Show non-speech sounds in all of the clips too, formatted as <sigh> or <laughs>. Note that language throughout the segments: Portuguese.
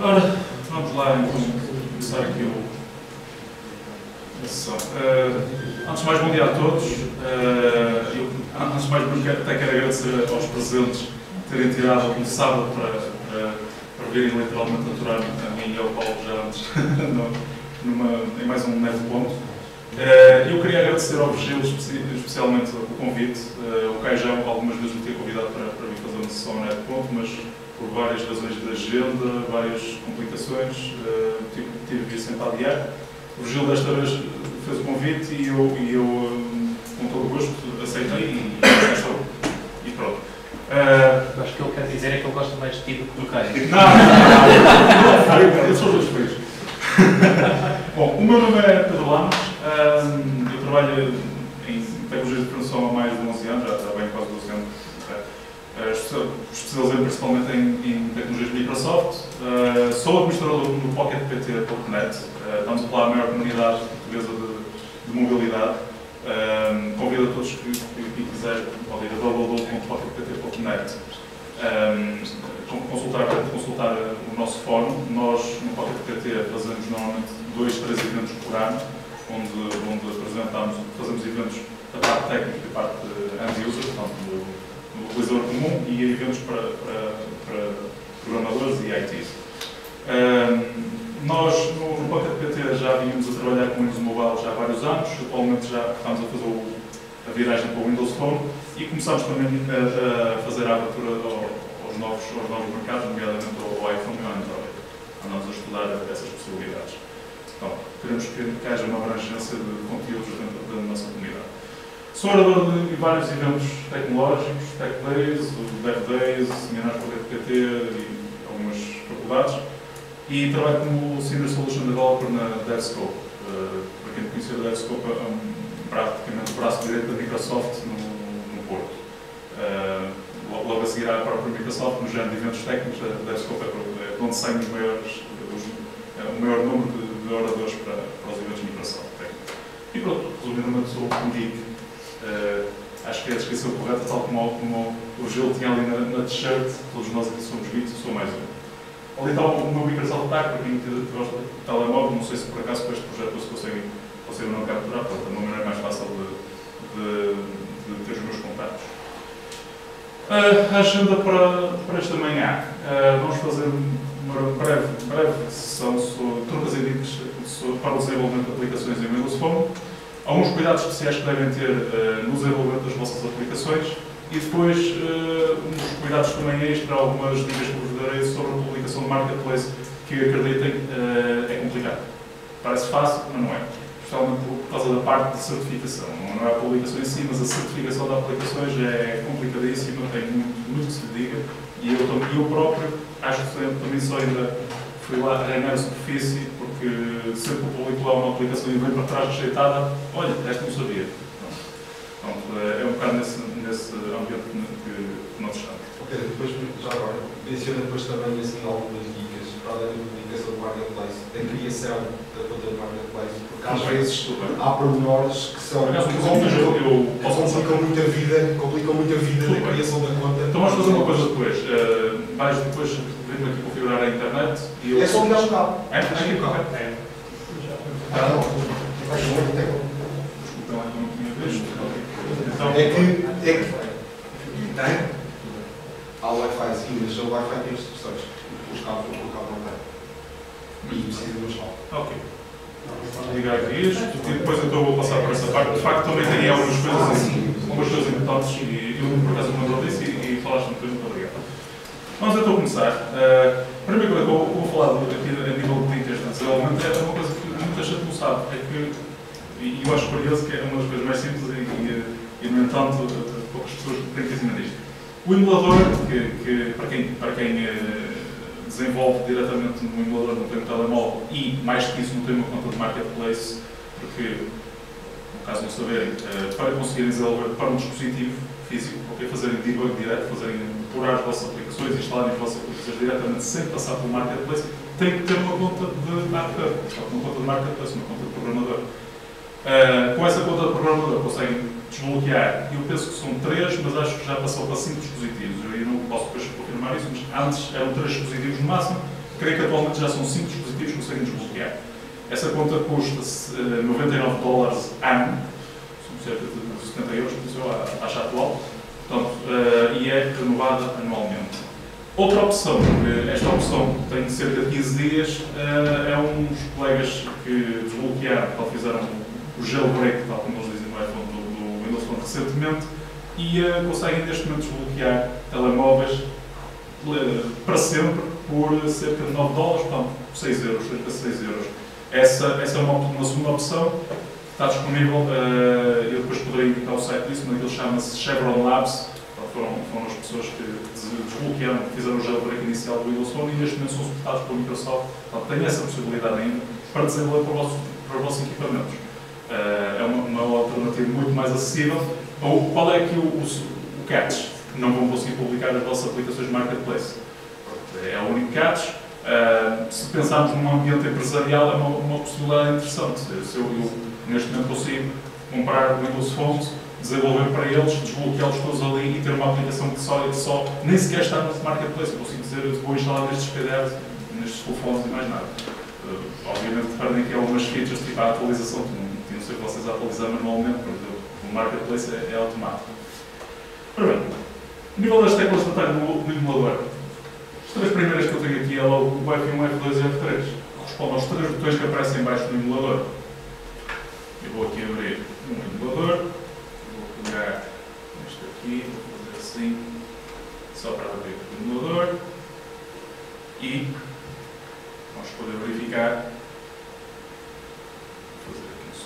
Ora, vamos lá então começar aqui o, sessão. Uh, antes de mais, bom dia a todos. Uh, eu, antes de mais, até quero agradecer aos presentes terem tirado algum sábado para, para, para virem literalmente aturar a mim e ao Paulo já antes, <laughs> numa, em mais um neto ponto. Uh, eu queria agradecer ao Virgílio especialmente o convite. o Caio já algumas vezes me tinha convidado para, para vir fazer uma sessão neto ponto, mas por várias razões de agenda, várias complicações, uh, tive, tive de sentar adiar. O Gil desta vez fez o convite e eu, e eu com todo o gosto, aceitei e, estou. E pronto. Uh, Acho que ele quer dizer é que ele gosta mais de ti do que do Caio. Não, não, não, eu sou dois filhos. <laughs> Bom, o meu nome é Pedro Lamos, um, eu trabalho em tecnologia de produção há mais de 11 anos, já, já bem quase 12 anos eh, especializei principalmente em, em tecnologias de Microsoft. Uh, sou administrador do PocketPT.net, uh, estamos a falar a maior comunidade portuguesa de, de mobilidade. Uh, convido a todos que, que, que quiserem podem ir a www.pocketpt.net um, consultar, consultar o nosso fórum. Nós, no PocketPT, fazemos normalmente dois, três eventos por ano, onde, onde apresentamos, fazemos eventos da parte técnica e da parte end-user, portanto, utilizador comum e eventos para, para, para programadores e ITs. Um, nós, no, no Pocket PT, já vínhamos a trabalhar com Windows Mobile já há vários anos, atualmente já estamos a fazer o, a viragem para o Windows Phone e começamos também a, a fazer a abertura ao, aos, novos, aos novos mercados, nomeadamente ao iPhone e ao Android. Andamos a estudar essas possibilidades. Então, queremos que, que haja uma abrangência de conteúdos dentro da nossa comunidade. Sou orador de vários eventos tecnológicos, Tech Days, Dev Days, seminários para o PT e algumas faculdades. E trabalho como Senior Solution Developer na DevScope. Uh, para quem não conhecer a DevScope, é um, praticamente o braço direito da Microsoft no, no Porto. Uh, logo a seguir à própria Microsoft, no género de eventos técnicos, a DevScope é, é onde saem os maiores, os, é, o maior número de, de oradores para, para os eventos Microsoft. E pronto, resumidamente sou um geek Uh, acho que é a descrição correta, tal como, como o Gil tinha ali na, na t-shirt, todos nós aqui somos geeks, eu sou mais um. Ali está o meu Microsoft Tag, para quem gosta de telemóvel, não sei se por acaso com este projeto se conseguem, conseguem não capturar, portanto, é uma maneira mais fácil de, de, de ter os meus contatos. Uh, a agenda para, para esta manhã. Uh, vamos fazer uma breve, breve sessão sobre trocas e dicas para o desenvolvimento de aplicações em Windows Phone alguns cuidados especiais que devem ter uh, no desenvolvimento das vossas aplicações e depois uh, uns cuidados também extra, algumas dicas que vos darei sobre a publicação do marketplace que acreditem uh, é complicado. Parece fácil, mas não é. Especialmente por causa da parte de certificação. Não é a publicação em si, mas a certificação de aplicações é complicadíssima, tem muito, muito que se lhe diga. E eu, eu próprio acho que também só ainda fui lá arranhar a superfície porque sempre eu publico lá uma aplicação e vem para trás rejeitada, olha, esta não sabia. Pronto, é um bocado nesse, nesse ambiente que, nós estamos. Ok, depois, já agora, menciona depois também assim, algumas dicas para além da do Marketplace, da criação da conta do Marketplace, porque às vezes há pormenores que são que complicam muito a vida, complicam muito a vida da criação da conta. Então vamos fazer uma coisa depois. Uh, vais depois vir-me aqui configurar a internet e eu... É só ligar o cabo. É? É o cabo. É. Ah, não. Então, não tinha visto. Então, é que... É que... Tem? Há o Wi-Fi sim, mas o Wi-Fi tem instruções. Os cabos, o cabo não tem. E precisa de uma chave. Ok. Ligar aqui isto e depois então vou passar por essa parte. De facto, também tem algumas coisas, assim, algumas coisas importantes e eu por acaso me lembro disso e, e falaste muito, muito obrigado. Vamos então começar. Uh, a primeira coisa que eu vou falar aqui a nível de dicas de desenvolvimento é uma coisa que muita gente não sabe, é que, e eu acho curioso que é uma das coisas mais simples e, e, e no entanto, poucas pessoas têm que ensinar isto. O emulador, que, que para quem, para quem uh, desenvolve diretamente no emulador não tem um telemóvel e, mais que isso, não tem uma conta de marketplace, porque, no caso não saberem, uh, para conseguirem desenvolver para um dispositivo físico, ok, fazerem debug direto, fazerem depurar as vossas aplicações, instalarem as vossas aplicações diretamente sem passar pelo marketplace, tem que ter uma conta de marketplace, uma conta de marketplace, uma conta de programador. Uh, com essa conta de programador conseguem desbloquear, eu penso que são três, mas acho que já passou para cinco dispositivos. Eu não posso depois confirmar isso, mas antes eram três dispositivos no máximo, creio que atualmente já são 5 dispositivos que conseguem desbloquear. Essa conta custa uh, 99 dólares ano, são cerca de 70 euros, por a taxa atual, portanto, uh, e é renovada anualmente. Outra opção, esta opção tem cerca de 15 dias, uh, é uns colegas que desbloquearam, fizeram o jailbreak, tal como eles dizem no iPhone do, do Windows Phone recentemente, e conseguem neste momento desbloquear telemóveis para sempre por cerca de 9 dólares, portanto 6 euros, cerca de 6 euros. Essa, essa é uma, uma segunda opção, está disponível, uh, eu depois poderei indicar o site disso, mas ele chama-se Chevron Labs, foram, foram as pessoas que desbloquearam, fizeram o jailbreak inicial do Windows Phone e neste momento são suportados pela Microsoft, portanto têm essa possibilidade ainda para desenvolver para, vosso, para os vossos equipamentos. Uh, é uma, uma, alternativa muito mais acessível. Ou qual é aqui o, o, o catch? Não vão conseguir publicar as vossas aplicações marketplace. É o único catch. Uh, se pensarmos num ambiente empresarial, é uma, uma possibilidade interessante. Se eu, eu, neste momento, consigo comprar Windows Phones, desenvolver para eles, desbloqueá-los todos ali e ter uma aplicação que só, que só nem sequer está no marketplace. Eu consigo dizer, vou instalar nestes PDFs, nestes telefones e mais nada. Uh, obviamente, perdem aqui algumas features, tipo a atualização não sei vocês a atualizar manualmente, porque o marketplace é, é automático. Ora bem, a nível das teclas de atalho do, emulador, as três primeiras que eu tenho aqui é logo o F1, F2 e F3. Correspondem aos três botões que aparecem embaixo do emulador. Eu vou aqui abrir um emulador, vou pegar este aqui, vou fazer assim, só para abrir o emulador, e vamos poder verificar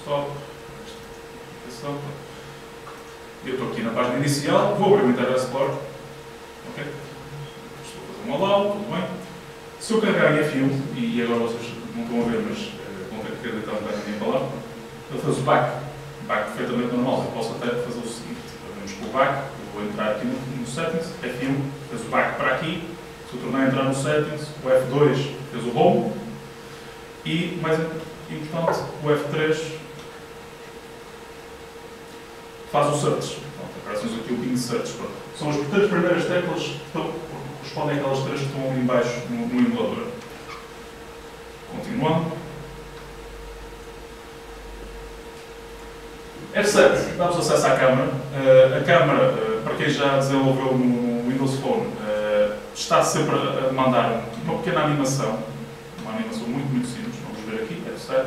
stop, esta Eu estou aqui na página inicial, vou o Internet Explorer. Ok? Estou a fazer um allow, tudo bem. Se eu carregar em F1, e agora vocês não estão a ver, mas uh, vão ter que acreditar um bocadinho em palavra, ele faz o back. Back perfeitamente normal. Eu posso até fazer o seguinte: vamos com o back, eu vou entrar aqui no, no settings, F1 fez o back para aqui. Se eu tornar a entrar no settings, o F2 fez o home. E, mais importante, o F3 faz o search. Aparecem aqui o ping search. Pronto. São as três primeiras teclas que correspondem àquelas três que estão ali embaixo no, no emulador. Continuando. F7, damos acesso à câmara. Uh, a câmara, uh, para quem já desenvolveu no Windows Phone, uh, está sempre a mandar uma pequena animação, uma animação muito, muito simples. Vamos ver aqui, F7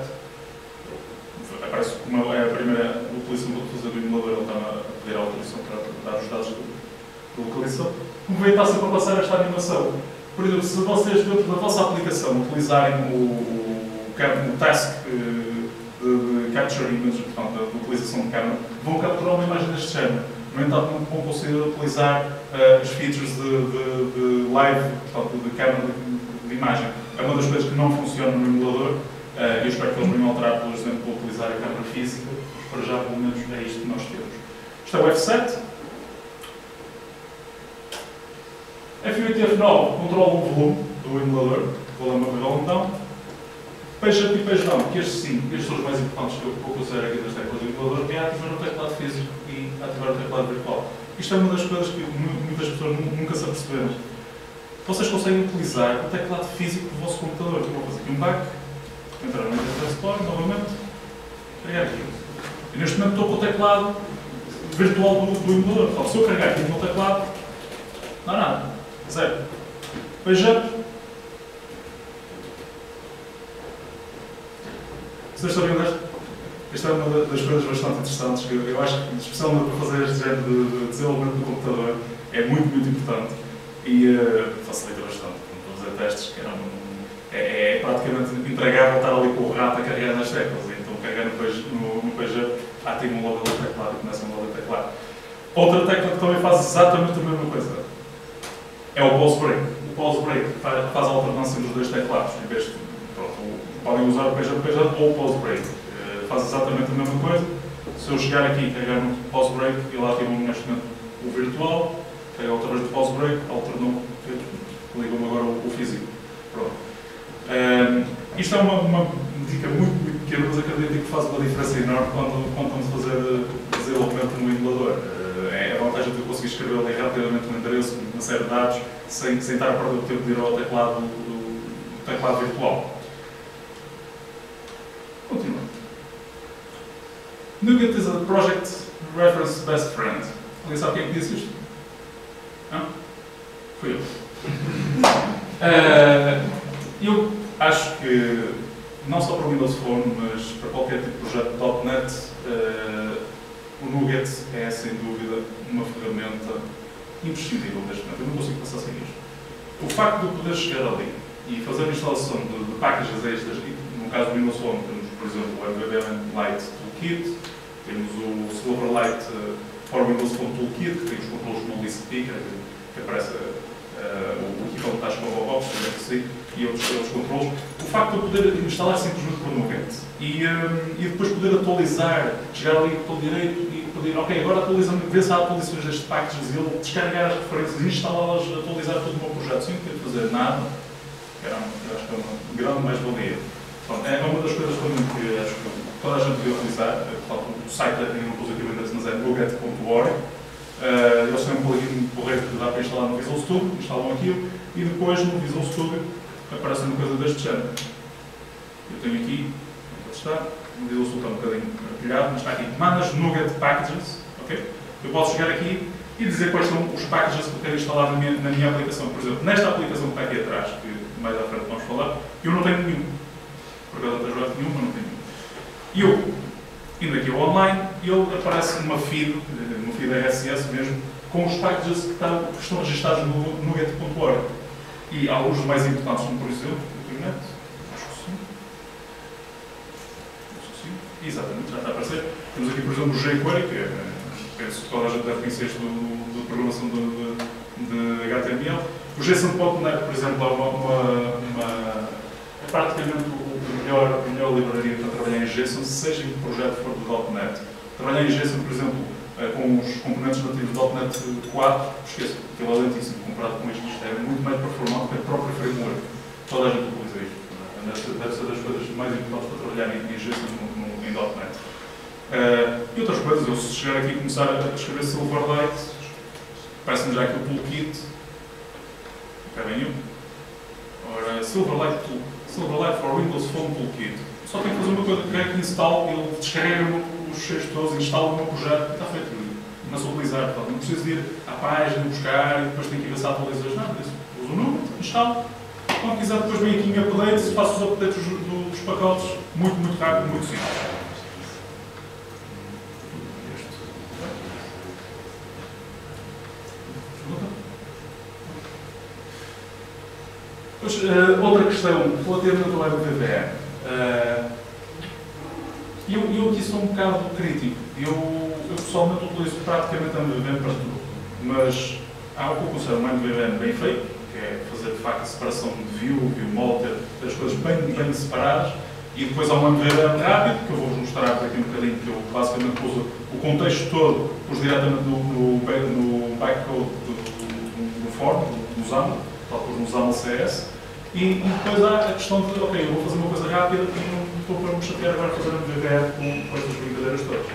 aparece como é a primeira utilização do emulador, ele está a pedir a autorização para dar os dados da localização. Como vê, está sempre a passar esta animação. Por exemplo, se vocês dentro da vossa aplicação utilizarem o, o, o task de, de, capture image, portanto, da utilização de câmera, vão capturar uma imagem deste género. No entanto, não vão conseguir utilizar uh, as features de, de, de, live, portanto, de câmera de, de imagem. É uma das coisas que não funciona no emulador Uh, eu espero que eles venham alterar, por exemplo, utilizar a câmara física, para já, pelo menos, é isto que nós temos. Isto é o F7. F8 e F9 controlam o volume do emulador, vou uma então. Up e page down, que estes sim, estes são os mais importantes que eu vou considerar aqui das teclas do emulador, é ativar o teclado físico e ativar o teclado virtual. Isto é uma das coisas que muitas pessoas nunca se aperceberam. Vocês conseguem utilizar o teclado físico do vosso computador. Eu vou fazer aqui um back, entrar no Internet Explorer novamente, carregar aqui. E neste momento estou com o teclado virtual do, do emulador. Então, se eu carregar aqui no teclado, não há nada. Zero. Veja. Vocês sabiam desta? Esta é uma das coisas bastante interessantes que eu acho que, especialmente para fazer este género de desenvolvimento do computador, é muito, muito importante e uh, facilita bastante. Quando fazer testes, que eram é, é praticamente intragável estar ali com o rato a carregar nas teclas. Então, depois no, no PG, ativa logo ali o teclado e começam logo a teclar. Outra tecla que também faz exatamente a mesma coisa é o pause break. O pause break faz, faz a alternância dos dois teclados. Em vez de, podem usar o PG ou o pause break. Uh, faz exatamente a mesma coisa. Se eu chegar aqui e carregar no pause break, ele ativa neste momento o virtual, carrega outra vez o pause break, alternou, liga-me agora o, o físico. Pronto. Um, isto é uma, uma dica muito, muito pequena, mas acredito que faz uma diferença enorme quando, quando estamos a fazer desenvolvimento no emulador. Uh, é a vantagem de eu conseguir escrever ali rapidamente um endereço, uma série de dados, sem, sem estar a perder o tempo de ir ao teclado do, teclado virtual. Continua. Nougat is a project reference best friend. Alguém sabe quem é que disse isto? Não? Fui eu. <laughs> Eh, eu acho que, não só para o Windows Phone, mas para qualquer tipo de projeto .NET, eh, o Nougat é, sem dúvida, uma ferramenta imprescindível deste momento. Eu não consigo passar sem isto. O facto de poder chegar ali e fazer a instalação de, de packages extras, no caso do Windows Phone, por exemplo, o MVVM Lite Toolkit, temos o Silverlight uh, for Windows Phone Toolkit, que tem os controles no list picker, que, aparece uh, o equipamento está com o box, o e outros, outros controles. O facto de eu poder instalar simplesmente por Nougat e, um, e depois poder atualizar, chegar ali com o direito e poder, ok, agora atualiza-me, ver se há atualizações destes packages e ele descarregar as referências, instalá-las, atualizar todo o meu projeto sem ter de fazer nada, era, acho que é uma grande mais-valia. É uma das coisas também que acho que toda a gente devia utilizar, o site ainda não pus aqui o endereço, mas é nougat.org. Uh, eles têm um plugin porreiro que dá para instalar no Visual Studio, instalam aquilo e depois no Visual Studio aparece uma coisa deste género. Eu tenho aqui, onde está, o Visual Studio está um bocadinho partilhado, mas está aqui, mandas Nougat Packages, ok? Eu posso chegar aqui e dizer quais são os packages que eu quero instalar na minha, na minha aplicação. Por exemplo, nesta aplicação que está aqui atrás, que mais à frente vamos falar, eu não tenho nenhum. Por acaso até já nenhum, mas não nenhum. E eu, indo aqui ao online, ele aparece numa feed, numa feed RSS mesmo, com os packages que estão, registados no, no get.org. E alguns mais importantes, como por exemplo, o internet, acho que sim. Acho que sim. Exatamente, já está a aparecer. Temos aqui, por exemplo, o jQuery, que é, penso que toda a gente deve conhecer isto de programação de, de, de HTML. O JSON.NET, por exemplo, é uma, uma, uma, é praticamente o melhor, a melhor livraria para trabalhar em JSON, seja em que projeto for do .NET. Trabalhar em JSON, por exemplo, eh, com os componentes nativos do .NET 4, esqueço, aquilo é lentíssimo comparado com isto, é muito mais performante que a própria framework. Toda a gente utiliza isto. Deve ser das coisas mais importantes para trabalhar em, JSON no, no, em .NET. Uh, e outras coisas, eu se chegar aqui e começar a escrever Silverlight, parece-me já aqui o toolkit. Cá vem. Ora, Silverlight, tool, Silverlight for Windows Phone Toolkit. Só tenho que fazer uma coisa, quero que instale, ele descarrega os cheios todos, instala o meu projeto e está feito. Começo a utilizar, portanto, não preciso ir à página, buscar e depois tenho que ir ver se atualizações, nada disso. Uso o número, instalo. Quando quiser, depois venho aqui em updates, faço os updates dos, dos pacotes, muito, muito rápido, muito simples. Pois, uh, outra questão, relativamente ao MVVM. Uh, eu, eu aqui sou um bocado crítico. Eu, eu pessoalmente utilizo praticamente MVVM para tudo. Mas há o que eu considero um MVVM bem feito, que é fazer de facto a separação de view, view mode, ter as coisas bem, bem separadas. E depois há um MVVM rápido, que eu vou-vos mostrar daqui um bocadinho, que eu basicamente pus o contexto todo, pus diretamente no, no, no bytecode do, do, do form, do, do XAML, tal como no XAML CS. E, e, depois há a questão de, ok, eu vou fazer uma coisa rápida e não estou para me chatear agora fazer MVVM com, com estas brincadeiras todas.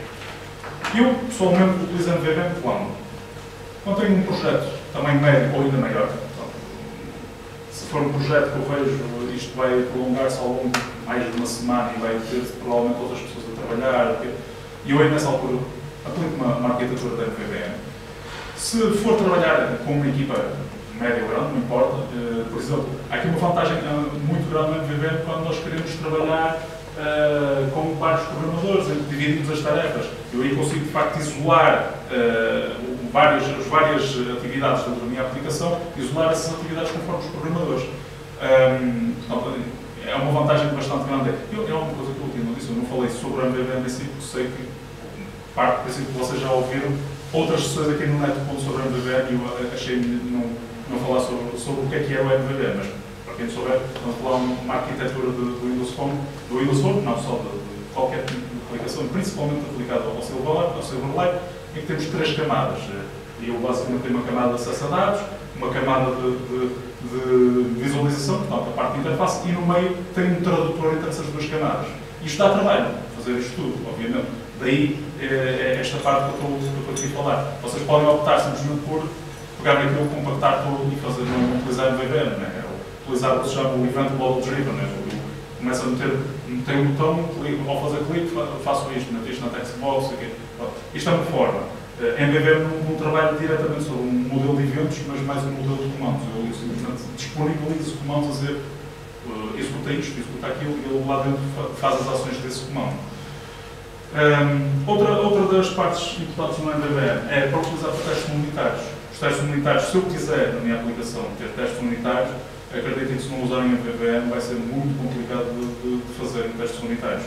Eu, pessoalmente, utilizo MVVM quando? Quando tenho um projeto tamanho médio ou ainda maior, se for um projeto que eu vejo isto vai prolongar-se ao longo de mais de uma semana e vai ter provavelmente outras pessoas a trabalhar, e eu nessa altura aplico uma, uma arquitetura da MVVM. Se for trabalhar com uma equipa média ou grande, não importa. Uh, por exemplo, há aqui uma vantagem uh, muito grande no MVVM quando nós queremos trabalhar uh, com vários programadores, em que dividimos as tarefas. Eu aí consigo, de facto, isolar várias, as várias atividades da minha aplicação, isolar essas atividades conforme os programadores. Um, portanto, é uma vantagem bastante grande. Eu, é uma coisa que eu não disse, eu não falei sobre o MVVM em si, porque sei que parte do princípio que vocês já ouviram outras sessões aqui no Neto sobre o MVVM e eu achei não não falar sobre, sobre o que é que é o MVD, mas para quem souber, vamos falar uma arquitetura do, do Windows Phone, do Windows Phone, não só de, de qualquer tipo de aplicação, principalmente aplicada ao Silverlight, ao em que temos três camadas. E eu basicamente tenho uma camada de acesso a dados, uma camada de, de, de visualização, portanto a parte de interface, e no meio tem um tradutor entre essas duas camadas. Isto dá trabalho, fazer isto tudo, obviamente. Daí é, é esta parte que eu estou aqui a falar. Vocês podem optar simplesmente por pegar naquilo, compactar tudo e fazer, não utilizar MVVM, né? utilizar o que se chama o Event Model Driven. Né? Começa a meter, tem um botão, ao fazer clique, faço isto, meto isto na textbox, aqui. Isto é uma forma. A MVVM não, trabalha diretamente sobre um modelo de eventos, mas mais um modelo de comandos. Eu, eu simplesmente disponibilizo comandos a dizer uh, executa isto, executa aquilo, e ele lá dentro faz as ações desse comando. Um, outra, outra das partes importantes no MVVM é para utilizar testes comunitários. Testes comunitários, se eu quiser, na minha aplicação, ter testes comunitários, acreditem que se não usarem MVVM vai ser muito complicado de, de, de fazer testes comunitários.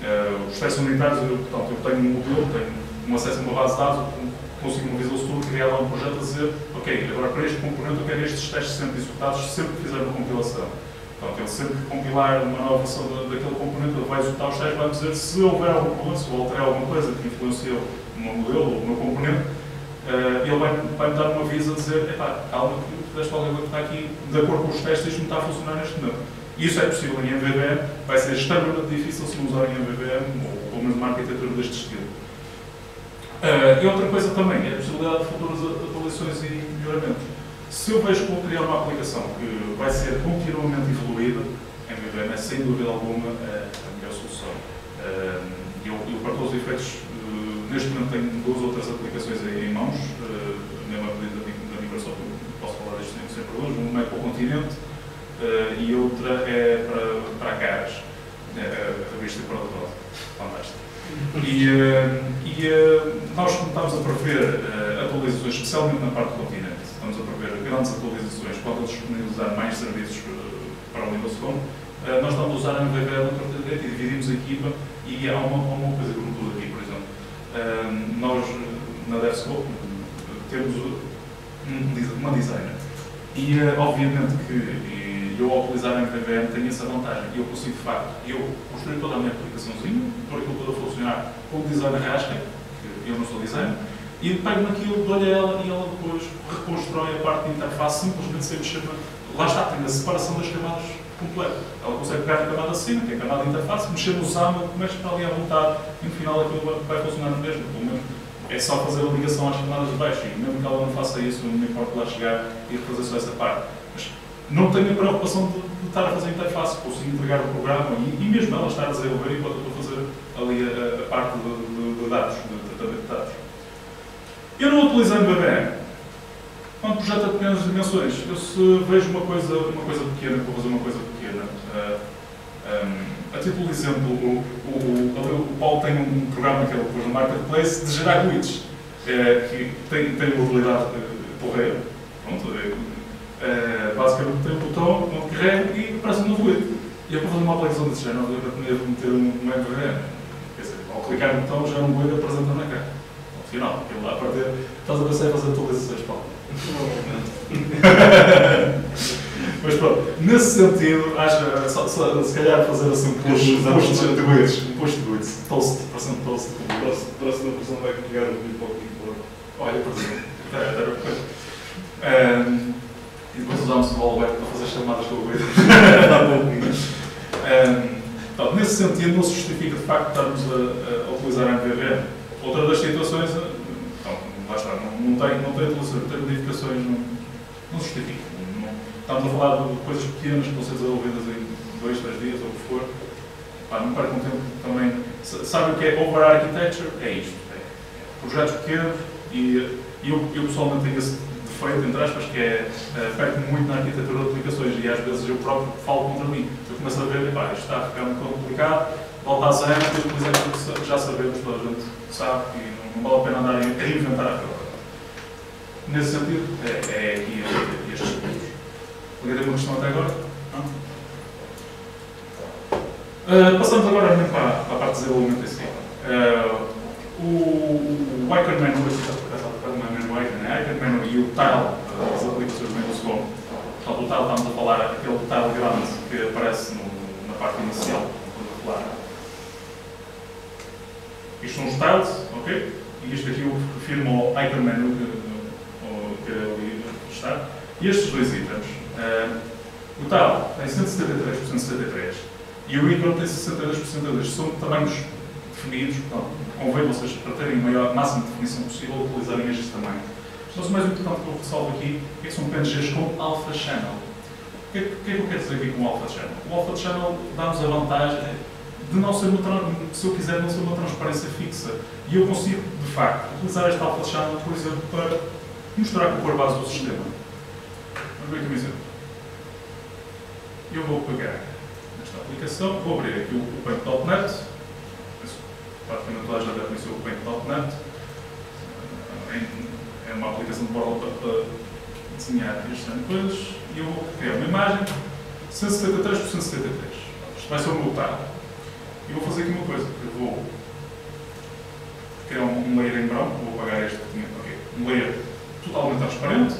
Uh, os testes comunitários, eu, portanto, eu tenho um modelo, tenho um acesso a uma base de dados, consigo uma Visual Studio criar lá um projeto a dizer, ok, agora para este componente eu quero estes testes sempre executados sempre que fizer uma compilação. Portanto, ele sempre que compilar uma nova versão daquele componente, ele vai executar os testes, vai dizer se houver algum problema, se eu alterar alguma coisa que influenciou o meu modelo ou o meu componente, uh, ele vai, vai dar um aviso a dizer, epá, calma que qualquer coisa que está aqui, de acordo com os testes, isto não está a funcionar neste momento. Isso é possível em MVVM, vai ser extremamente difícil se não usarem MVVM ou pelo menos uma arquitetura deste estilo. Uh, e outra coisa também é a possibilidade de futuras atualizações e melhoramento. Se eu vejo que vou criar uma aplicação que vai ser continuamente evoluída, MVVM é sem dúvida alguma a melhor solução. Uh, eu, eu, para todos os efeitos, neste momento tenho duas outras aplicações em, mãos, uh, mesmo a pedido da Microsoft, posso falar disto sem problemas. Uma é para o continente e outra é para, para a Caras, a revista para o Fantástico. E, e nós começamos a prever atualizações, especialmente na parte do continente. Estamos a prever grandes atualizações quando disponibilizar mais serviços para o Windows Phone. Nós estamos a usar a direita e dividimos a equipa e há uma, uma coisa que não Nós, na DevScope, temos uma designer. E, obviamente, que eu ao utilizar a MVVM tenho essa vantagem. Eu consigo, de facto, eu construir toda a minha aplicaçãozinha, por aquilo tudo a funcionar com o design rasca, que eu não sou designer, e pego naquilo, dou-lhe ela e ela depois reconstrói a parte de interface simplesmente sem mexer Lá está, tem a separação das camadas completa. Ela consegue pegar a camada acima, que é a camada de interface, mexer no XAML, mexe para ali à vontade, e no final aquilo vai, funcionar mesmo. Pelo menos é só fazer a ligação às camadas de baixo, e mesmo que ela não faça isso, não importa lá chegar e fazer só essa parte. Mas não tenho a preocupação de, de estar a fazer interface, consigo entregar o programa e, e mesmo ela estar a desenvolver enquanto eu estou a fazer ali a, a parte de, de, de, dados, de tratamento de dados. Eu não utilizo MVVM. Quando projeto de pequenas dimensões, eu se vejo uma coisa, uma coisa pequena, vou fazer uma coisa um, a título de exemplo, o, o, o, Paulo tem um programa que ele pôs no Marketplace de gerar widgets, uh, que tem, tem uma habilidade uh, porreira. Pronto, Uh, basicamente tem um botão onde carrego e aparece um novo widget. E eu para fazer uma aplicação desse género, eu tinha de meter um, um MVM. Quer dizer, ao clicar no botão já é um widget apresenta na cara. No final, aquilo lá a partir, estás a pensar em fazer atualizações, Paulo. <laughs> <laughs> Mas pronto, nesse sentido, acho só, só, se calhar fazer assim um post, de widgets, um post de widgets, toast, parecendo toast. Próxima versão vai pegar o vídeo para o Olha, por exemplo, era coisa. E depois usámos o wallback para fazer chamadas com o Guido. <laughs> um, nesse sentido, não se justifica de facto estarmos a, a utilizar a MVV. Outra das situações, então, lá está, não, não tem, não tem tem modificações, não, não se justifica. Estamos a falar de coisas pequenas que vão ser desenvolvidas em dois, três dias, ou o que for. Pá, não percam tempo também. Sabe o que é over architecture? É isto. É, projetos pequenos e eu, eu pessoalmente tenho esse defeito, entre aspas, que é uh, perco muito na arquitetura de aplicações e às vezes eu próprio falo contra mim. Eu começo a ver, pá, isto está a ficar muito complicado, volta a zero, e utilizar aquilo que já sabemos, toda a gente sabe, e não, vale a pena andar a reinventar a coisa. Nesse sentido, é, é aqui estes tem uma questão até agora? Uh, passamos agora para, para a parte de desenvolvimento em si. Uh, o, Icon Menu, Iconman e o tile das aplicações do Windows Phone. Portanto, o tile estamos a falar aquele tile grande que aparece no, na parte inicial, quando falar. Isto são os tiles, ok? E isto aqui eu refiro ao Icon Menu que, que ali está. E estes dois itens, uh, o tile tem 173 por 173 e o icon tem 62 por 62. São tamanhos definidos, portanto, convém vocês, para terem a maior, máxima definição possível, utilizarem estes tamanhos. Mas o mais importante que eu ressalvo aqui é que são PNGs com alpha channel. O que, é que- o que é que eu quero dizer aqui com Alpha Channel? O Alpha Channel dá-nos a vantagem de não ser uma, se eu quiser, não ser uma transparência fixa. E eu consigo, de facto, utilizar este Alpha Channel, por exemplo, para mostrar a cor base do sistema. Vamos ver aqui um exemplo. Eu vou pegar esta aplicação, vou abrir aqui o, o. Penso que Praticamente toda a gente deve conhecer o Paint.net. É- É uma aplicação de borla para, para desenhar este tipo coisas. E eu vou criar uma imagem 173 por 173. Isto vai ser o meu. E vou fazer aqui uma coisa. Eu vou criar um, um layer em branco. Vou apagar este que tinha. Um layer totalmente transparente.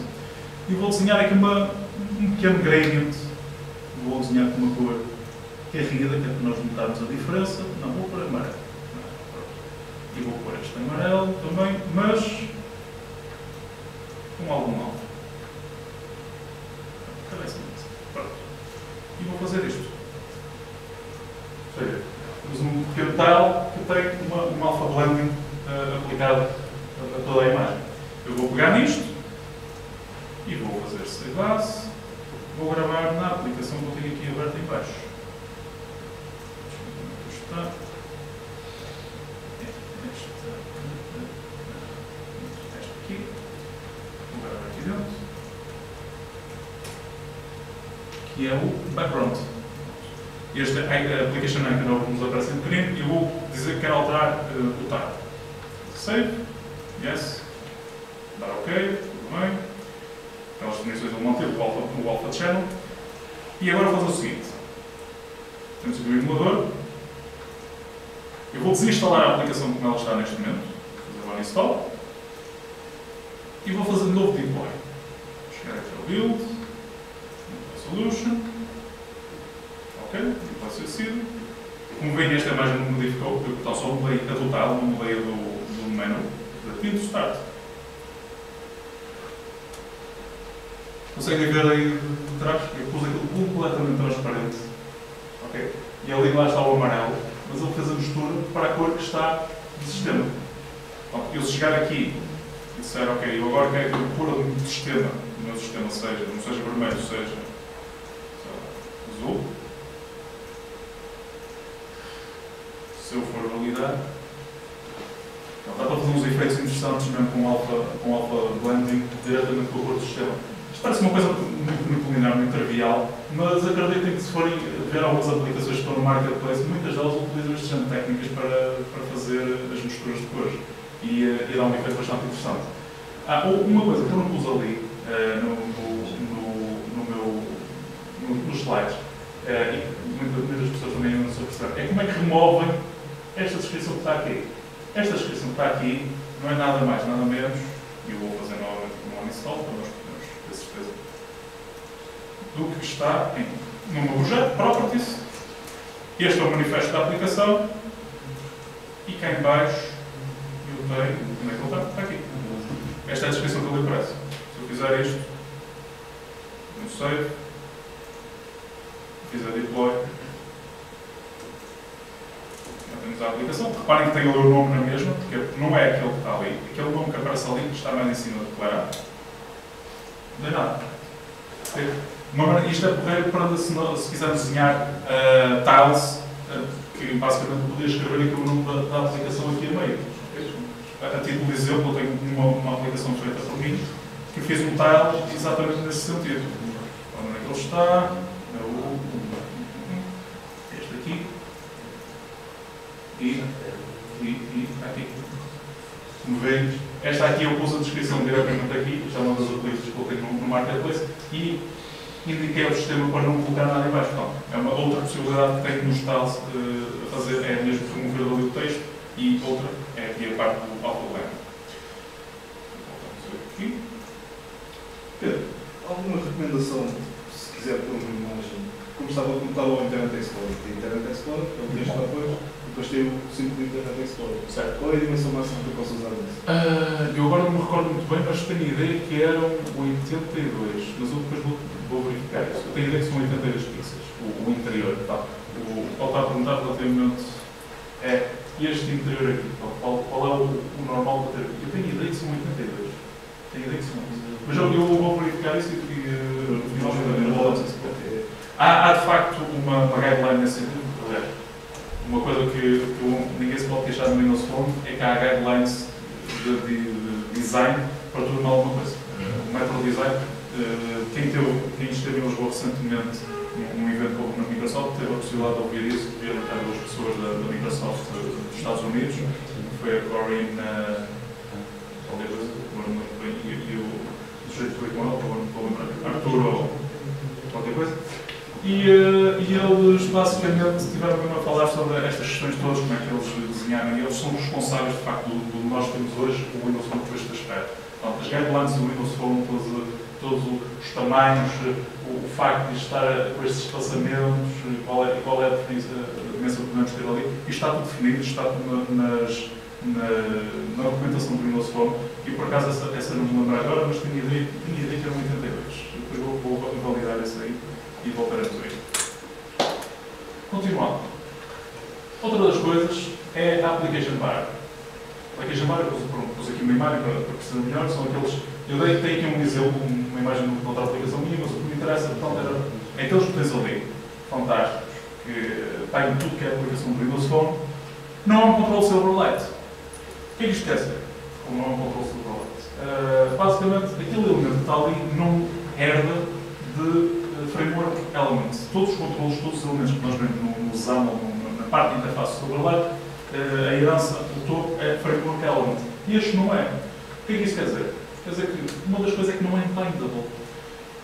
E vou desenhar aqui uma, um pequeno gradient. Vou desenhar com uma cor carrida, que é para nós notarmos a diferença. Não, vou pôr amarelo. E vou pôr este amarelo também, mas com algum alvo. Isso. Pronto. E vou fazer isto. Ou seja, temos um pequeno tile que tem uma, uma alpha blending eh, aplicada a, a toda a imagem. Eu vou pegar nisto e vou fazer save as. Vou gravar na aplicação que eu tenho aqui aberta em baixo. É está. Esta, esta aqui. Vou gravar aqui dentro. Que é o background. Este a application icon que nos aparece em pequenino e eu vou dizer que quero alterar eh, o tab. Save. Yes. Dar OK. Tudo bem. Aquelas definições eu manter o alpha, o alpha channel. E agora vou fazer o seguinte. Temos aqui o emulador. Eu vou desinstalar a aplicação como ela está neste momento. Vou fazer o uninstall. E vou fazer de novo deploy. Vou chegar aqui ao build. Solution. Ok, deploy sucedido. Como veem, esta imagem modificou, porque está só mudei a total, não mudei do, do menu. Repito, start. Conseguem ver aí de trás? Eu pus aquilo completamente transparente. Ok? E ali lá está o amarelo, mas ele fez a mistura para a cor que está do sistema. Pronto, eu se chegar aqui e disser, ok, eu agora quero que a cor do sistema, do meu sistema seja, não seja vermelho, seja azul. Se eu for validar, então, dá para fazer uns efeitos interessantes mesmo com alpha, com alpha blending diretamente com a cor do sistema. Isto parece uma coisa muito, muito linear, muito trivial, mas acreditem que se forem ver algumas aplicações que estão no marketplace, muitas delas utilizam este de técnicas para, para fazer as misturas de cores e, eh, e dá um efeito bastante interessante. Ah, uma coisa que eu não pus ali eh, no, no, no, meu, no, nos slides, eh, e muitas, muitas pessoas também não se percebem, é como é que removem esta descrição que está aqui. Esta descrição que está aqui não é nada mais, nada menos, e eu vou fazer novamente um uninstall para nós do que está no meu projeto, Properties. Este é o manifesto da aplicação. E cá em baixo eu tenho. Onde é que ele está? Está aqui. Esta é a descrição que ele aparece. Se eu fizer isto, no save, fizer deploy, já temos a aplicação. Reparem que tem ali o nome na mesma, porque não é aquele que está ali. Aquele nome que aparece ali, está mais em cima declarado. Não é nada. Uma isto é porreiro para se, se quiser desenhar ah, tiles, ah, que basicamente podia escrever aqui o nome da, da aplicação aqui a meio. A, título de exemplo, eu tenho uma, uma aplicação feita por mim que fez um tile exatamente nesse sentido. Onde é que ele está? É o, este aqui. E, e, e aqui. Como veem, esta aqui eu pus a descrição diretamente aqui, isto é uma das utilizações que eu tenho no, no Marketplace, e indiquei ao sistema para não colocar nada em baixo. Então, é uma outra possibilidade que tenho nos tiles eh, a fazer, é mesmo remover ali o texto, e outra é aqui a parte do autoblend. Voltamos aqui. Pedro, alguma recomendação, se quiser pôr uma imagem, como estava como estava o Internet Explorer? Tem Internet Explorer, que é o texto depois, depois tem o simples Internet Explorer. Certo. Qual é a dimensão máxima que eu posso usar nisso? Ah, eu agora não me recordo muito bem, mas tenho a ideia que eram 82, mas eu depois vou, vou verificar isso. Eu tenho a ideia que são 82 pixels, o, o interior. Tá? O, ao estar a perguntar relativamente é este interior aqui, qual, qual, é o, o normal para ter aqui? Eu tenho a ideia que são 82. Tenho a ideia que são 82. Mas eu, eu vou verificar isso e, e, eh, Eu vou é Há, há de facto uma, uma guideline nesse sentido. Uma coisa que, que ninguém se pode queixar no Windows Phone é que há guidelines de, de- de design para tornar alguma coisa. O Metro Design, eh, quem, teve, quem esteve em Lisboa recentemente num evento com a Microsoft teve a possibilidade de ouvir isso, de até duas pessoas da, da Microsoft eh, dos Estados Unidos, foi a Corinne eh, qualquer coisa, agora bem, e, o sujeito que foi com ele, agora não estou a lembrar, Arthur ou qualquer coisa. E, eh, e eles basicamente tiveram a falar sobre estas questões todas, como é que eles desenharam, e eles são responsáveis de facto do, que nós temos hoje, o Windows Phone por este aspecto. Portanto, as guidelines do Windows Phone, todos, todos os tamanhos, o, o facto de estar com estes espaçamentos, qual é, qual é a, dimensão que podemos ter ali, isto está tudo definido, está tudo na- nas, na, na documentação do Windows Phone, e por acaso essa, essa não me lembro agora, mas tinha ideia, tinha ideia que era um 82. Depois vou, vou validar isso e voltaremos aí. Continuando. Outra das coisas é a Application Bar. A Application Bar, eu pus, aqui uma imagem para, perceber melhor, são aqueles. Eu dei, tenho aqui um exemplo, uma imagem de outra aplicação minha, mas o que me interessa portanto, era, é aqueles que tens ali, fantásticos, que têm tudo que é a aplicação do Windows Phone, não há um controle Silverlight. O que é que isto quer dizer? Como não há um controle Silverlight? Uh, basicamente, aquele elemento que está ali não herda de framework elements. Todos os controles, todos os elementos que nós vemos no, no XAML, no- na parte de interface do Silverlight, uh, a herança do topo é framework element. E este não é. O que é que isso quer dizer? Quer dizer que uma das coisas é que não é bindable.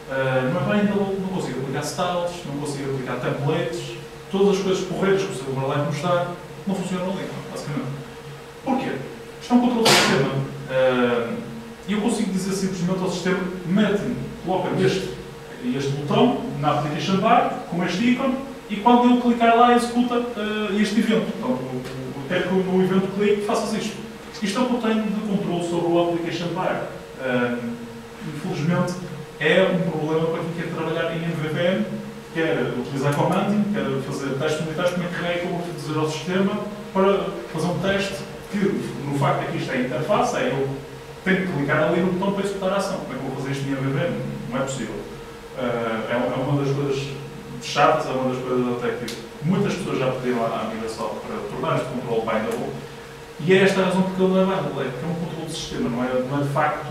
Uh, não é bindable, não consigo aplicar styles, não consigo aplicar templates, todas as coisas porreiras que o Silverlight nos dá não funcionam ali, basicamente. Porquê? Isto é um controle de sistema. Uh, E eu consigo dizer simplesmente ao sistema, mete-me, coloca-me este, este botão na application bar, com este ícone, e quando eu clicar lá, executa uh, este evento. Eu quero que no evento clique faças isto. Isto é o que eu tenho de controle sobre o application bar. Uh, infelizmente, é um problema para quem quer trabalhar em MVVM, quer utilizar commanding, quer fazer testes unitários, como é que é que eu vou dizer ao sistema para fazer um teste que, no facto de que isto é interface, é eu tenho que clicar ali no botão para executar a ação. Como é que eu vou fazer isto em MVVM? Não é possível. Uh, é, é uma das coisas chatas, é uma das coisas até que muitas pessoas já pediram à Microsoft para tornar este controle bindable, e é esta a razão porque ele não é bindable, é porque é um controle de sistema, não é, não é de facto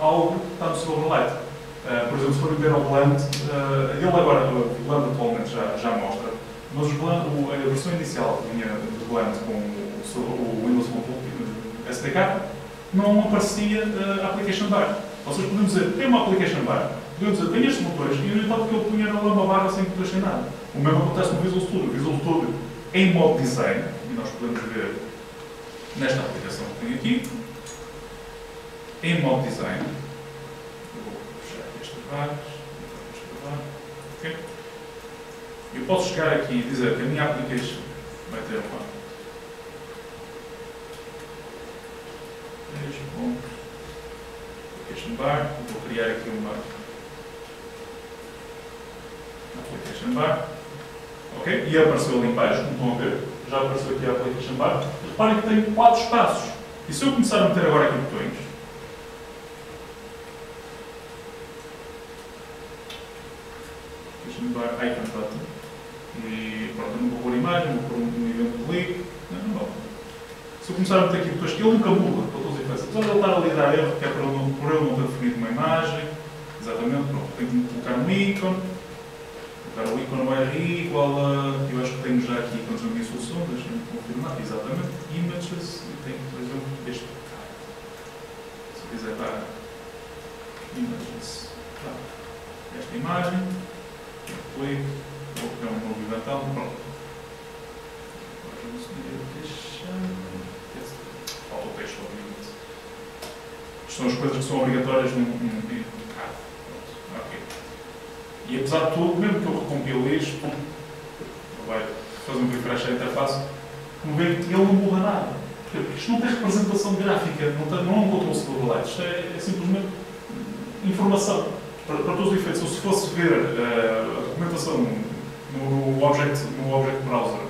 algo que está no Silverlight. Uh, por exemplo, se forem ver ao Blend, uh, ele agora, o Blend atualmente já, já mostra, mas Blend, o- a versão inicial que vinha do Blend com o, seu- o Windows Phone SDK, não aparecia uh, a Application Bar. Vocês podem dizer, tem uma Application Bar, podem dizer, tem estes botões, e no entanto que ele punha na uma barra sem botões sem nada. O mesmo acontece no Visual Studio. O Visual Studio, em modo design, e nós podemos ver nesta aplicação que tem aqui, em modo design, eu vou fechar aqui estas barras, ok? Eu posso chegar aqui e dizer que a minha application vai ter uma Três pontos. Application bar. Vou criar aqui uma application bar. Ok? E apareceu ali embaixo, como estão a ver. Já apareceu aqui a application bar. Reparem que tem quatro espaços. E se eu começar a meter agora aqui botões, application bar icon button. E pronto, eu não vou pôr imagem, vou pôr um, evento de clique. Não, não vou. Se eu começar a meter aqui botões, ele nunca muda para todos os efeitos. Apesar de ele estar ali a dar erro, que é por ele por ele não ter definido uma imagem. Exatamente, pronto. Tenho que colocar um ícone. Colocar o ícone URI igual a. Eu acho que tenho já aqui ícones na minha solução, deixa-me confirmar. Exatamente. Images. E tenho, por exemplo, este. Se quiser dar. Images. Tá. Esta imagem. Clique. Vou criar um novo eventão. Pronto. Agora vamos deixar. Falta o texto, obviamente. São as coisas que são obrigatórias num, num. Pronto, ok. E apesar de tudo, mesmo que eu recompile isto, pum, vai fazer um refresh à interface, como vê ele não muda nada. Porquê? Porque isto não tem representação gráfica, não, tem, não é um controle Silverlight, isto é, é simplesmente informação. Para, para todos os efeitos, se fosse ver eh, a documentação no, object, no object browser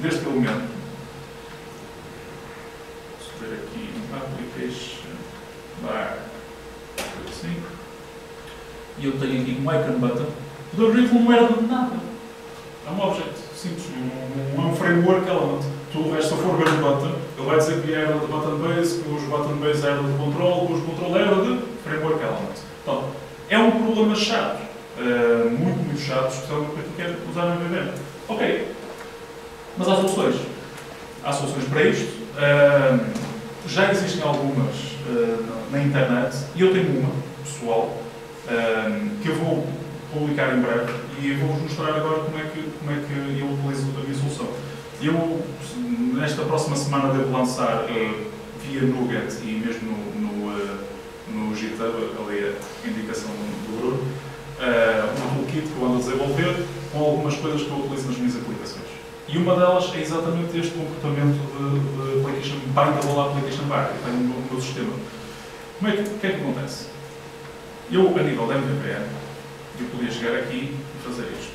deste elemento, ver aqui application bar assim. E eu tenho aqui um icon button. Ver que não era de nada. É um object simples, um, é um framework element. Tudo o resto, se eu for ver um button, ele vai dizer que era de button base, que os button base era de control, que os control era de framework element. Então, é um problema chato, uh, muito, muito chato, especialmente para quem quer usar no MVM. Ok, mas há soluções. Há soluções para isto. Uh, já existem algumas uh, na internet e eu tenho uma pessoal que eu vou publicar em breve e vou-vos mostrar agora como é, que, como é que eu utilizo a minha solução. Eu, nesta próxima semana, devo lançar uh, via Nuget e mesmo no, no, uh, no GitHub, ali a indicação do Bruno, uh, um toolkit que eu ando a desenvolver com algumas coisas que eu utilizo nas minhas aplicações. E uma delas é exatamente este comportamento de, de application, bindable application bar que tenho no meu sistema. Como é que, que é que acontece? Eu, a nível da MVPN, eu podia chegar aqui e fazer isto.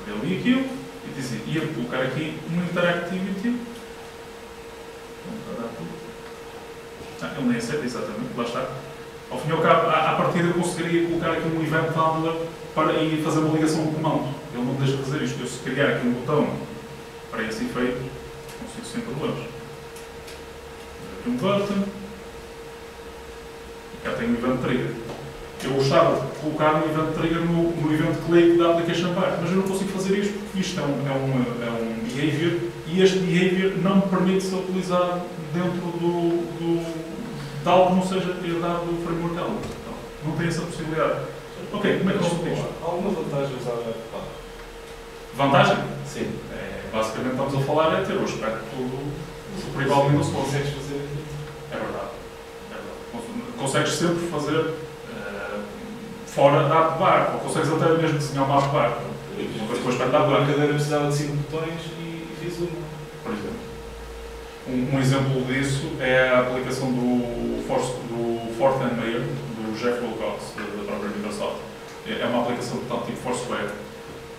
Abrir ali aquilo e dizer, ia colocar aqui uma interactivity. Ah, ele nem aceita exatamente, lá está. Ao fim e ao cabo, à, à partida eu conseguiria colocar aqui um event handler para, e fazer uma ligação de comando. Ele não deixa de fazer isto. Eu se criar aqui um botão para esse efeito, consigo sem problemas. Aqui um button. E cá tem um event trigger. Eu gostava de colocar um event trigger no, no event click da application bar, mas eu não consigo fazer isto porque isto é um, é um, é um behavior e este behavior não me permite ser utilizado dentro do, do, de algo que não seja herdado do framework element. Então, não tem essa possibilidade. Ok, como é que resolve isto? Alguma vantagem usar a Vantagem? Sim. É, basicamente estamos a falar é ter o aspecto superior ao Windows. Consegues fazer É verdade. É verdade. Consegues sempre fazer fora da app bar, ou consegues até mesmo desenhar uma app bar. Uma coisa com aspecto da A brincadeira precisava de 5 botões e fiz uma. por exemplo. Um, um exemplo disso é a aplicação do, Force, do Fortran Mayer, do Jeff Wilcox, da própria Microsoft. É é uma aplicação portanto, tipo Foursquare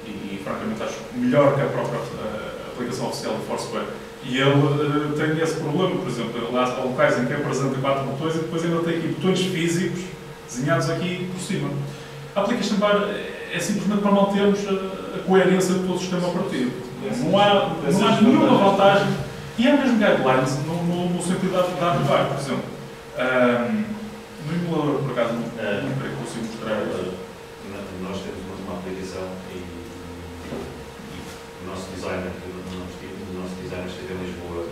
e, francamente, acho melhor que a própria eh, aplicação oficial do Foursquare. E ele eh, tem esse problema, por exemplo, há locais em que apresenta quatro botões e depois ainda tem aqui botões físicos desenhados aqui por cima. A Application Bar é simplesmente para mantermos a, a coerência de todo o sistema operativo. Não há, não há nenhuma vantagem. E há mesmo guidelines no, no, no sentido da da por exemplo. Ahm, no emulador, por acaso, não, que consigo mostrar isso. Nós temos uma, aplicação e, e o nosso designer, o nosso, o nosso designer esteve em Lisboa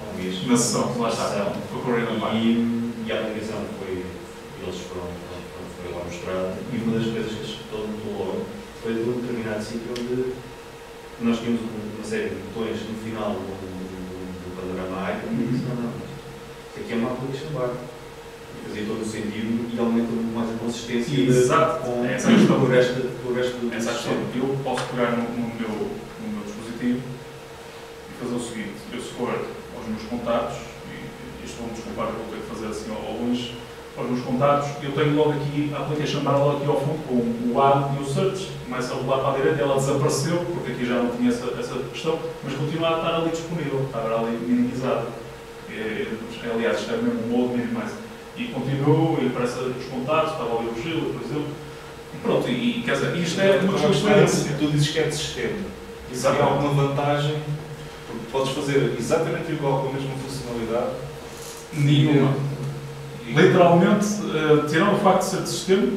há um mês. Na sessão, lá está. Foi correr. E, e a aplicação eles foram, foram- foi lá mostrada e uma das coisas que eles todo mundo logo foi de um determinado sítio onde nós tínhamos uma série de botões no final do, do, do panorama icon e disse, não, não, isto aqui é uma application bar. E fazia todo o sentido e aumenta mais a consistência Exato. com, Essa é a questão. o resto, com o resto do Essa é a questão. Eu posso pegar no, no meu, no meu dispositivo e fazer o seguinte: eu se for aos meus contatos, e isto vou-me desculpar, eu vou ter que fazer assim ao longe, aos meus contatos, eu tenho logo aqui a application bar logo aqui ao fundo com o add e o search. Começa a rolar para a direita, ela desapareceu, porque aqui já não tinha essa, essa questão, mas continua a estar ali disponível, está ali minimizado. É, aliás, isto é mesmo um modo minimize. E continua, e aparece os contatos, estava ali o gelo, por exemplo. E pronto, e, e quer dizer, isto é uma questão de. Tu dizes que é de sistema. Isso tem alguma vantagem? Porque podes fazer exatamente igual com a mesma funcionalidade. Nenhuma. Literalmente, eh, tirando o facto de ser de sistema,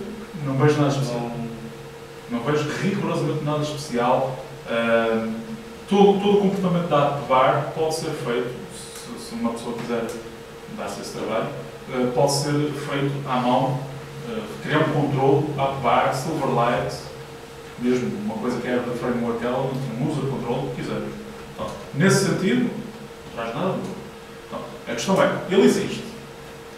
não vejo nada especial. Não- Não vejo rigorosamente nada especial. Eh, todo, todo o comportamento da app bar pode ser feito, se, se uma pessoa quiser dar-se esse trabalho, eh, pode ser feito à mão, criar um controle, app bar, Silverlight, mesmo uma coisa que é da framework element, um user control, o que quiser. Então, nesse sentido, não traz nada de novo. Então, a questão é, ele existe.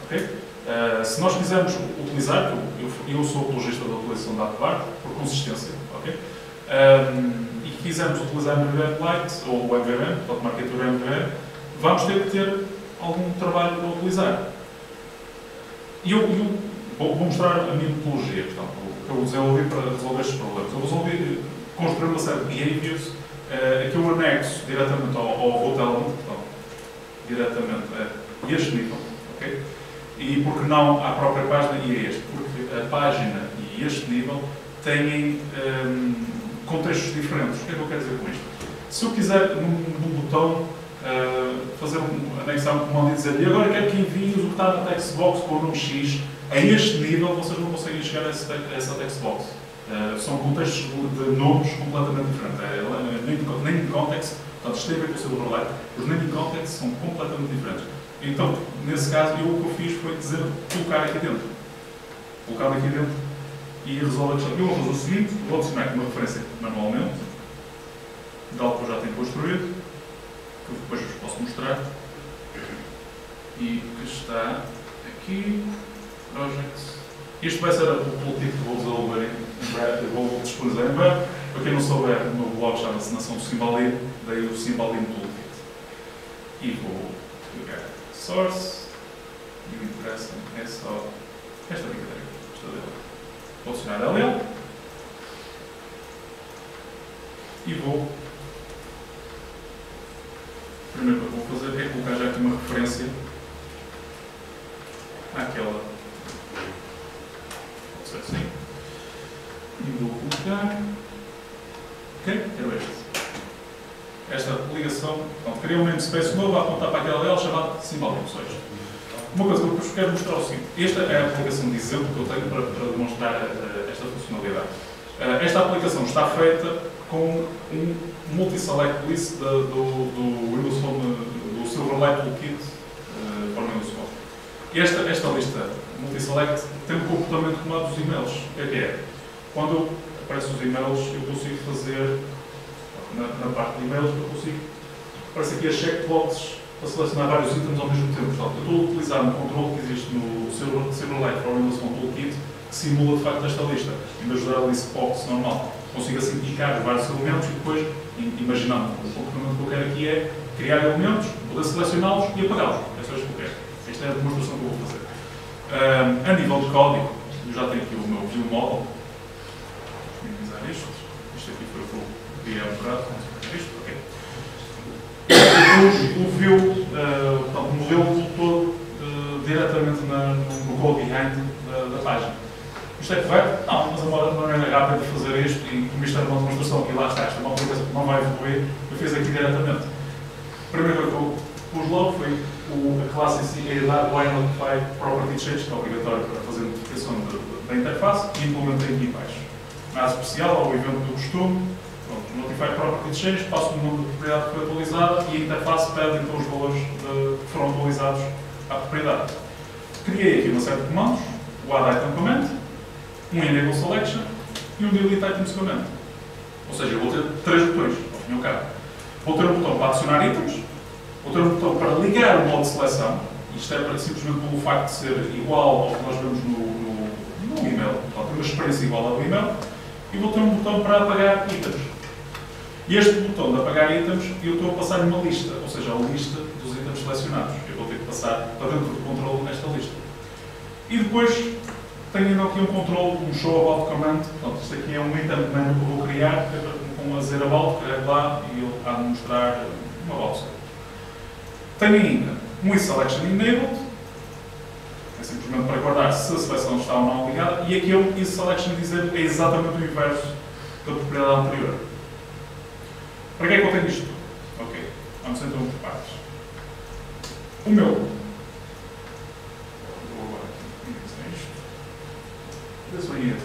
ok? Uh, se nós quisermos utilizar, eu, eu, sou apologista da utilização da AppBar, por consistência, ok? Um, e quisermos utilizar o MVM Lite ou o MVM, portanto, arquitetura MVM, vamos ter que ter algum trabalho para utilizar. E eu, eu vou, mostrar a minha metodologia, portanto, que eu desenvolvi para resolver estes problemas. Eu resolvi construir uma série de behaviors uh, que eu anexo diretamente ao, ao element, portanto, diretamente a este nível? E porque não à própria página e a este? Porque a página e este nível têm, hum, contextos diferentes. O que é que eu quero dizer com isto? Se eu quiser, num, num botão, uh, fazer um, anexar um comando e dizer e agora quero que envies o que está na textbox com o nome X, a este nível vocês não conseguem chegar a, esse, a essa textbox. Uh, são contextos de nomes completamente diferentes. É, nem, nem context, portanto, isto tem a ver com o seu overlay, os naming context são completamente diferentes. Então, nesse caso, eu o que eu fiz foi dizer, colocar aqui dentro. Colocar aqui dentro e resolve a questão. Eu vou fazer o seguinte, vou adicionar aqui uma referência manualmente, de algo que eu já tenho construído, que eu depois vos posso mostrar. E que está aqui, Project. Isto vai ser o tooltip que vou desenvolver em breve, vou disponibilizar em breve. Para quem não souber, o meu blog chama-se Nação Simbalim, daí o Simbalim Toolkit. E vou Source, e o interessa é só esta brincadeira, esta dela. Vou adicionar ela e vou. Primeiro que eu vou fazer é colocar já aqui uma referência àquela. Pode ser assim. E vou colocar. Ok? Quero este. Esta ligação. Pronto, criei um namespace novo a apontar para aquela dela chamada Symbol Funções. Uma coisa que eu vos quero mostrar é o seguinte. Esta é a aplicação de exemplo que eu tenho para, para demonstrar uh, esta funcionalidade. Uh, esta aplicação está feita com um multi-select list da, do, do Windows Phone, do Silverlight Toolkit uh, para o Windows Phone. Esta, esta lista multi-select tem um comportamento como a dos e-mails. É que é? Quando aparecem os e-mails, eu consigo fazer, na, na parte de e-mails, eu consigo, aparece aqui as checkboxes para selecionar vários itens ao mesmo tempo. Portanto, eu estou a utilizar um controle que existe no Silverlight para o Windows Phone Toolkit que simula de facto esta lista, em vez de dar a list box normal. Consigo assim picar vários elementos e depois, imaginando, o comportamento que eu quero aqui é criar elementos, poder selecioná-los e apagá-los. É só isto que eu quero. Esta é a demonstração que eu vou fazer. Um, a nível de código, eu já tenho aqui o meu view model. Vou minimizar isto. Isto aqui foi o que eu criei um bocado. Isto, ok. O, o view, uh, portanto, o todo uh, diretamente na, no, code behind da, da página. Isto é correto? Não, mas a maneira rápida de fazer isto, e como isto era uma demonstração aqui lá está, esta é uma coisa que não vai evoluir, eu fiz aqui diretamente. A primeira coisa que eu pus logo foi o, a classe em si, a dar o Notify Property Change, que é obrigatório para fazer notificação da interface, e implementei aqui embaixo. Nada especial, ao evento do costume, Notify Property Change, passo o nome da propriedade que foi atualizada e a interface pede então os valores de, que foram atualizados à propriedade. Criei aqui uma série de comandos, o add item command, um enable selection e um delete items command. Ou seja, eu vou ter três botões, ao fim e ao cabo. Vou ter um botão para adicionar itens, vou ter um botão para ligar o modo de seleção, isto é para, simplesmente pelo facto de ser igual ao que nós vemos no, no, no e-mail, portanto, uma experiência igual ao do e-mail, e vou ter um botão para apagar itens. E este botão de apagar itens, eu estou a passar uma lista, ou seja, a lista dos itens selecionados. Eu vou ter que passar para dentro do controle nesta lista. E depois tenho ainda aqui um controle, um show about command. Portanto, isto aqui é um item que eu vou criar, com a dizer about, carrego lá e ele há de mostrar uma box. Tenho ainda um isSelection enabled, é simplesmente para guardar se a seleção está ou não ligada, e aqui é um isSelection dizer é exatamente o inverso da propriedade anterior. Para que é que eu tenho isto? Ok, vamos então por partes. O meu. Vou agora aqui, isto. This one here.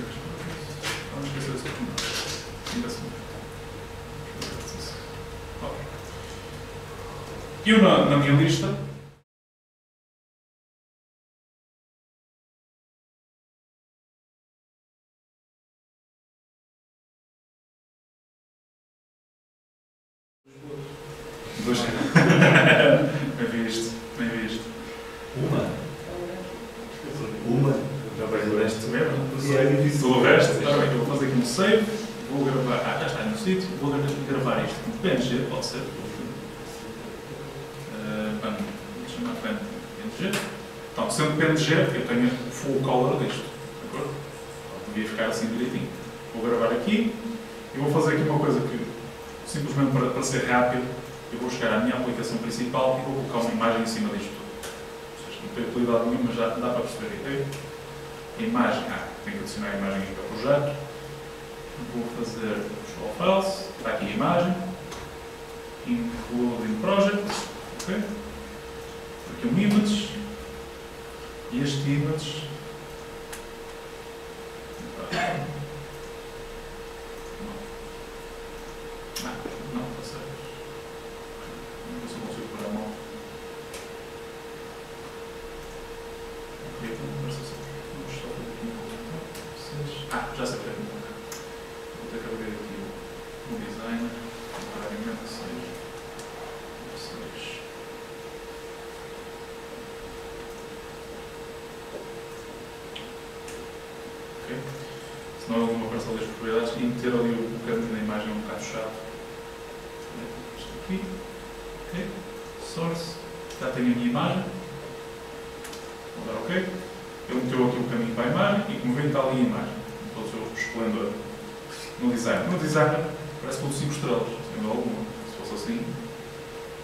Vamos esquecer esse aqui. Investment. Ok. Eu na, na minha lista.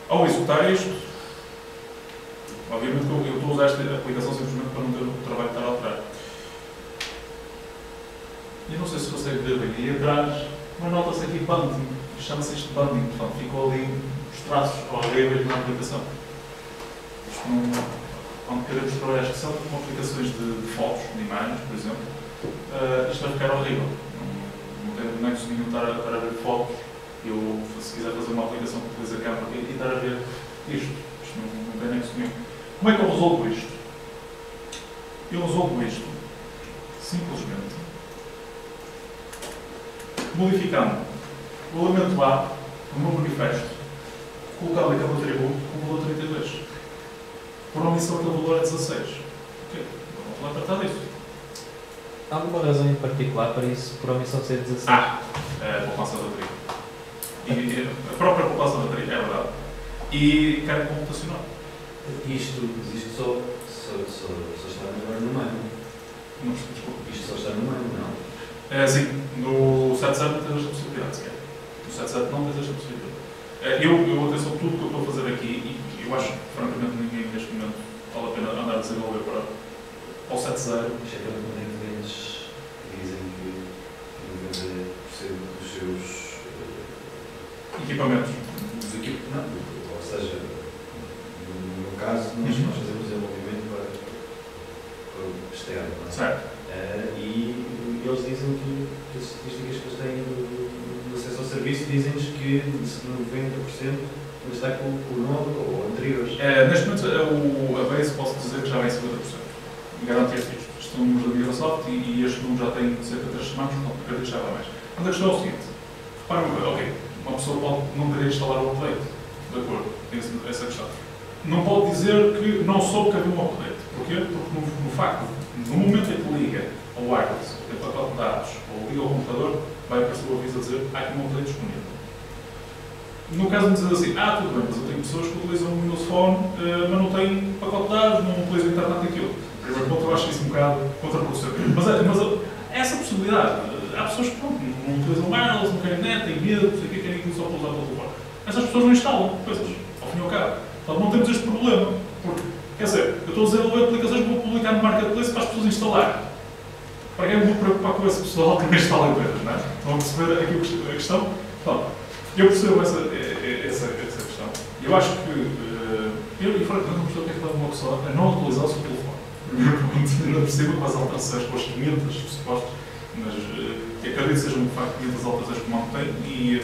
Ao executar isto, obviamente eu, estou a usar esta aplicação simplesmente para não ter o trabalho de estar a alterar. Eu não sei se consegue ver bem. E atrás, mas nota-se aqui banding. Chama-se isto banding. Portanto, ficou ali os traços horríveis na aplicação. Isto não, quando queremos trabalhar, são com aplicações de, de fotos, de imagens, por exemplo, ah, isto vai ficar horrível. Não, não tem nexo nenhum estar a, estar a ver fotos. Eu, se quiser fazer uma aplicação que utiliza a câmera e estar a ver isto, isto não, não tem nexo nenhum. Como é que eu resolvo isto? Eu resolvo isto simplesmente modificando o elemento A no meu manifesto, colocando aquele atributo com o valor 32. Por omissão, aquele valor é 16. Ok, vamos lá tratar disso. Há alguma razão em particular para isso, por omissão ser 16? Ah, a poupança da trigo. E, e a própria poupança da trigo, é verdade. E quero computacional. Isto, isto só, só, só, só está agora no meio. Não, desculpa. Isto só está no meio, não? É, sim, no 70 não tens esta possibilidade sequer. No 77 não tens esta possibilidade. É, Eu, eu atenção tudo o que eu estou a fazer aqui e eu acho que, francamente, ninguém neste momento vale a pena andar a desenvolver para ao 7.0. Isto é que clientes que dizem que 90% dos seus eh, Equipamentos. dos equipos. Não, ou seja, no meu caso, nós, Uhum. nós fazemos desenvolvimento para, para o externo. É? Certo. Eh, e eles dizem que, que as estatísticas que eles têm do, do acesso ao serviço dizem-nos que 90% está com o novo ou anteriores. É, neste momento, é o, a base posso dizer que já vai em 50%. Garantir isto. São números da Microsoft e, e este número já tem cerca de 3 semanas, portanto, acredito que já vai mais. Mas a questão é o seguinte: repara uma coisa, ok, uma pessoa pode não querer instalar o update. De acordo, tem essa questão. Não pode dizer que não soube que havia um update. Porquê? Porque no, no facto, no momento em que liga ao wireless, tem pacote de dados, ou liga ao computador, vai aparecer o aviso a dizer há aqui um update disponível. No caso de dizer assim, ah, tudo bem, mas eu tenho pessoas que utilizam o Windows Phone, eh, mas não têm pacote de dados, não utilizam a internet daquilo. Primeiro ponto, eu acho isso um bocado contraproducente. Mas, é- mas é- essa possibilidade, eh, há pessoas que pronto, não utilizam wireless, não querem net, têm medo, não sei o que, querem que só para usar pelo telefone. Essas pessoas não instalam coisas, ao fim e ao cabo. Portanto, não temos este problema. Porque, quer dizer, eu estou a desenvolver aplicações que vou publicar no Marketplace para as pessoas instalarem. Para quem eu me vou preocupar com esse pessoal que não instala coisas, não é? Estão a perceber aqui a questão? Bom, eu percebo essa, essa, essa questão. Eu acho que, eh, eu, e francamente, não o que é que leva uma pessoa a não atualizar o seu telefone. Ponto, ainda percebo as alterações, com as 500 pressupostos, mas eh, acredito que sejam de facto 500 alterações que mantém e,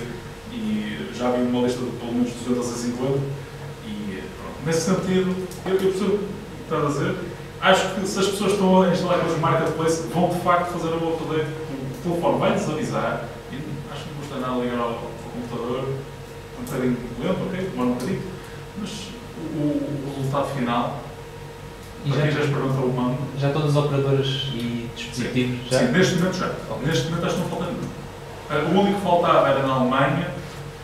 e já vi uma lista de pelo menos 200 a 50 e eh, pronto. Nesse sentido, eu, eu percebo o que está a dizer. Acho que se as pessoas estão a instalar coisas no marketplace, vão de facto fazer o update, o telefone vai-lhes avisar e acho que não custa nada ligar ao, ao computador, um bocadinho lento, ok, demora um bocadinho, mas o, o resultado final, E já, já experimentou o mando, já todas as operadoras e dispositivos já? Sim, neste momento já. Neste momento acho que não falta nenhum. Ah, O único que faltava era na Alemanha,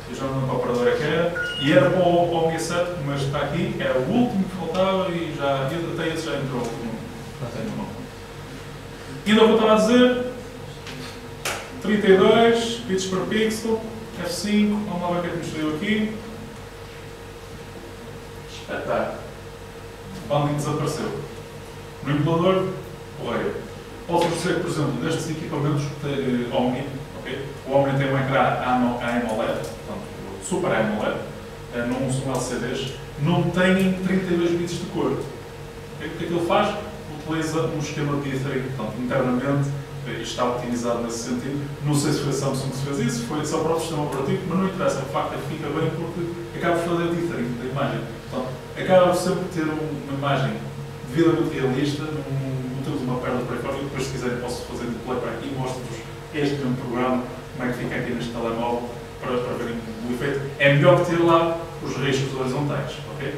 eu já não lembro qual operadora que era, e era para o, para o Mi 7, mas está aqui, era o último que faltava e já, até esse já entrou. No. E ainda eu estava a dizer, 32 bits per pixel, F5, vamos lá ver o que é que nos saiu aqui. Espetáculo. O banding desapareceu. No emulador, porreiro. Posso que, por exemplo, nestes equipamentos eh, Omni, ok? O Omni tem um ecrã AMO- AMOLED, portanto, Super AMOLED, eh, não são LCDs, não têm 32 bits de cor. Ok? O que é que ele faz? Utiliza um esquema de dithering, portanto, internamente eh, está optimizado nesse sentido. Não sei se foi a Samsung que fez isso, foi só para o sistema operativo, mas não interessa, o facto é que fica bem porque acaba por fazer dithering da imagem. Portanto, acaba por sempre ter um- uma imagem devidamente realista, não, não temos uma perda por aí fora, e depois se quiserem posso fazer de playback e mostro-vos este mesmo programa, como é que fica aqui neste telemóvel, para, para verem o efeito. É melhor que ter lá os riscos horizontais, ok?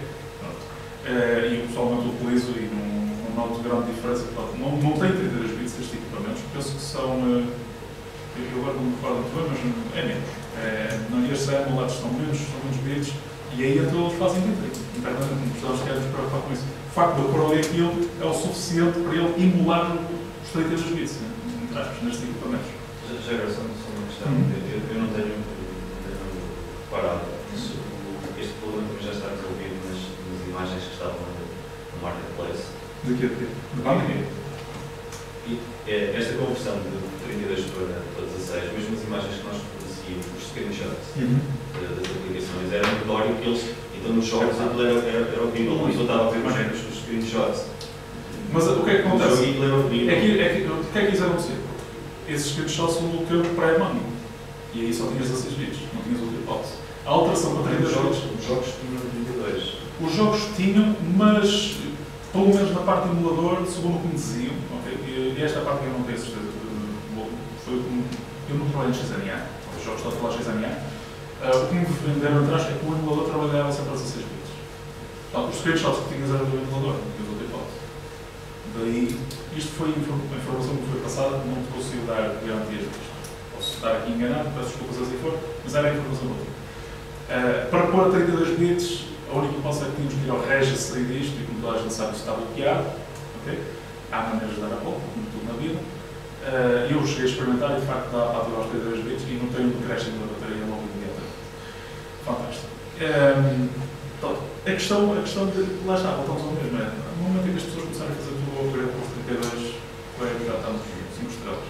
Eh, e eu pessoalmente utilizo e não, não noto grande diferença. Portanto, não, não tem 32 bits estes equipamentos, penso que são. eh, eu agora não me recordo muito bem, mas é menos. É, não, estes AMOLEDs são menos, são menos bits e aí então eles fazem dithering. Internamente não precisamos sequer nos preocupar com isso. O facto de eu pôr ali aquilo é o suficiente para ele emular os 32 bits, né? entre aspas, nestes equipamentos. Já, já agora, só, uma questão. Hum. Eu, eu não tenho, não tenho reparado. mas o- Este problema também já está resolvido nas, nas imagens que estavam no, Marketplace. De quê? De banda? E é, esta conversão de 32 para, para 16, mesmo as imagens que nós fornecíamos, os screenshots Uhum. da- das aplicações, era notório que eles, então nos jogos aquilo era, era, era horrível, não só estava a ver os, os screenshots. Mas o que é que acontece? É que, é que, o que é que isso acontecia? Esses screenshots são do tempo pré-money. E aí só tinhas 16 bits, não tinhas outra hipótese. A alteração para Os 32 jogos, bits. os jogos tinham 32. Os jogos tinham, mas pelo menos na parte do emulador, segundo o que me diziam, ok? e e esta parte eu não tenho certeza, eh, foi como eu não trabalho em XNA, os jogos estão a XNA, ah, o que me venderam atrás é que o emulador trabalhava sempre a 16 bits. Portanto, os screenshots que tinhas eram do emulador, não tinhas outra hipótese. Daí, isto foi a informação que me foi passada, não te consigo dar garantias disto. Posso estar aqui enganado, peço desculpas assim for, mas era a informação que eu tinha. Uh, para pôr a 32 bits, a única hipótese é que tínhamos que ir ao registry disto e como toda a gente sabe, isso está bloqueado. ok? Há maneiras de dar a volta, como tudo na vida. Uh, eu cheguei a experimentar e de facto dá para ativar os 32 bits e não tem um decréscimo da bateria logo imediatamente. Fantástico. Um, então, a, questão, a questão de. Lá está, voltamos ao mesmo. É, no momento em que as pessoas começarem a fazer tudo ao upgrade para os 32, vai, já estamos 5 estrelas.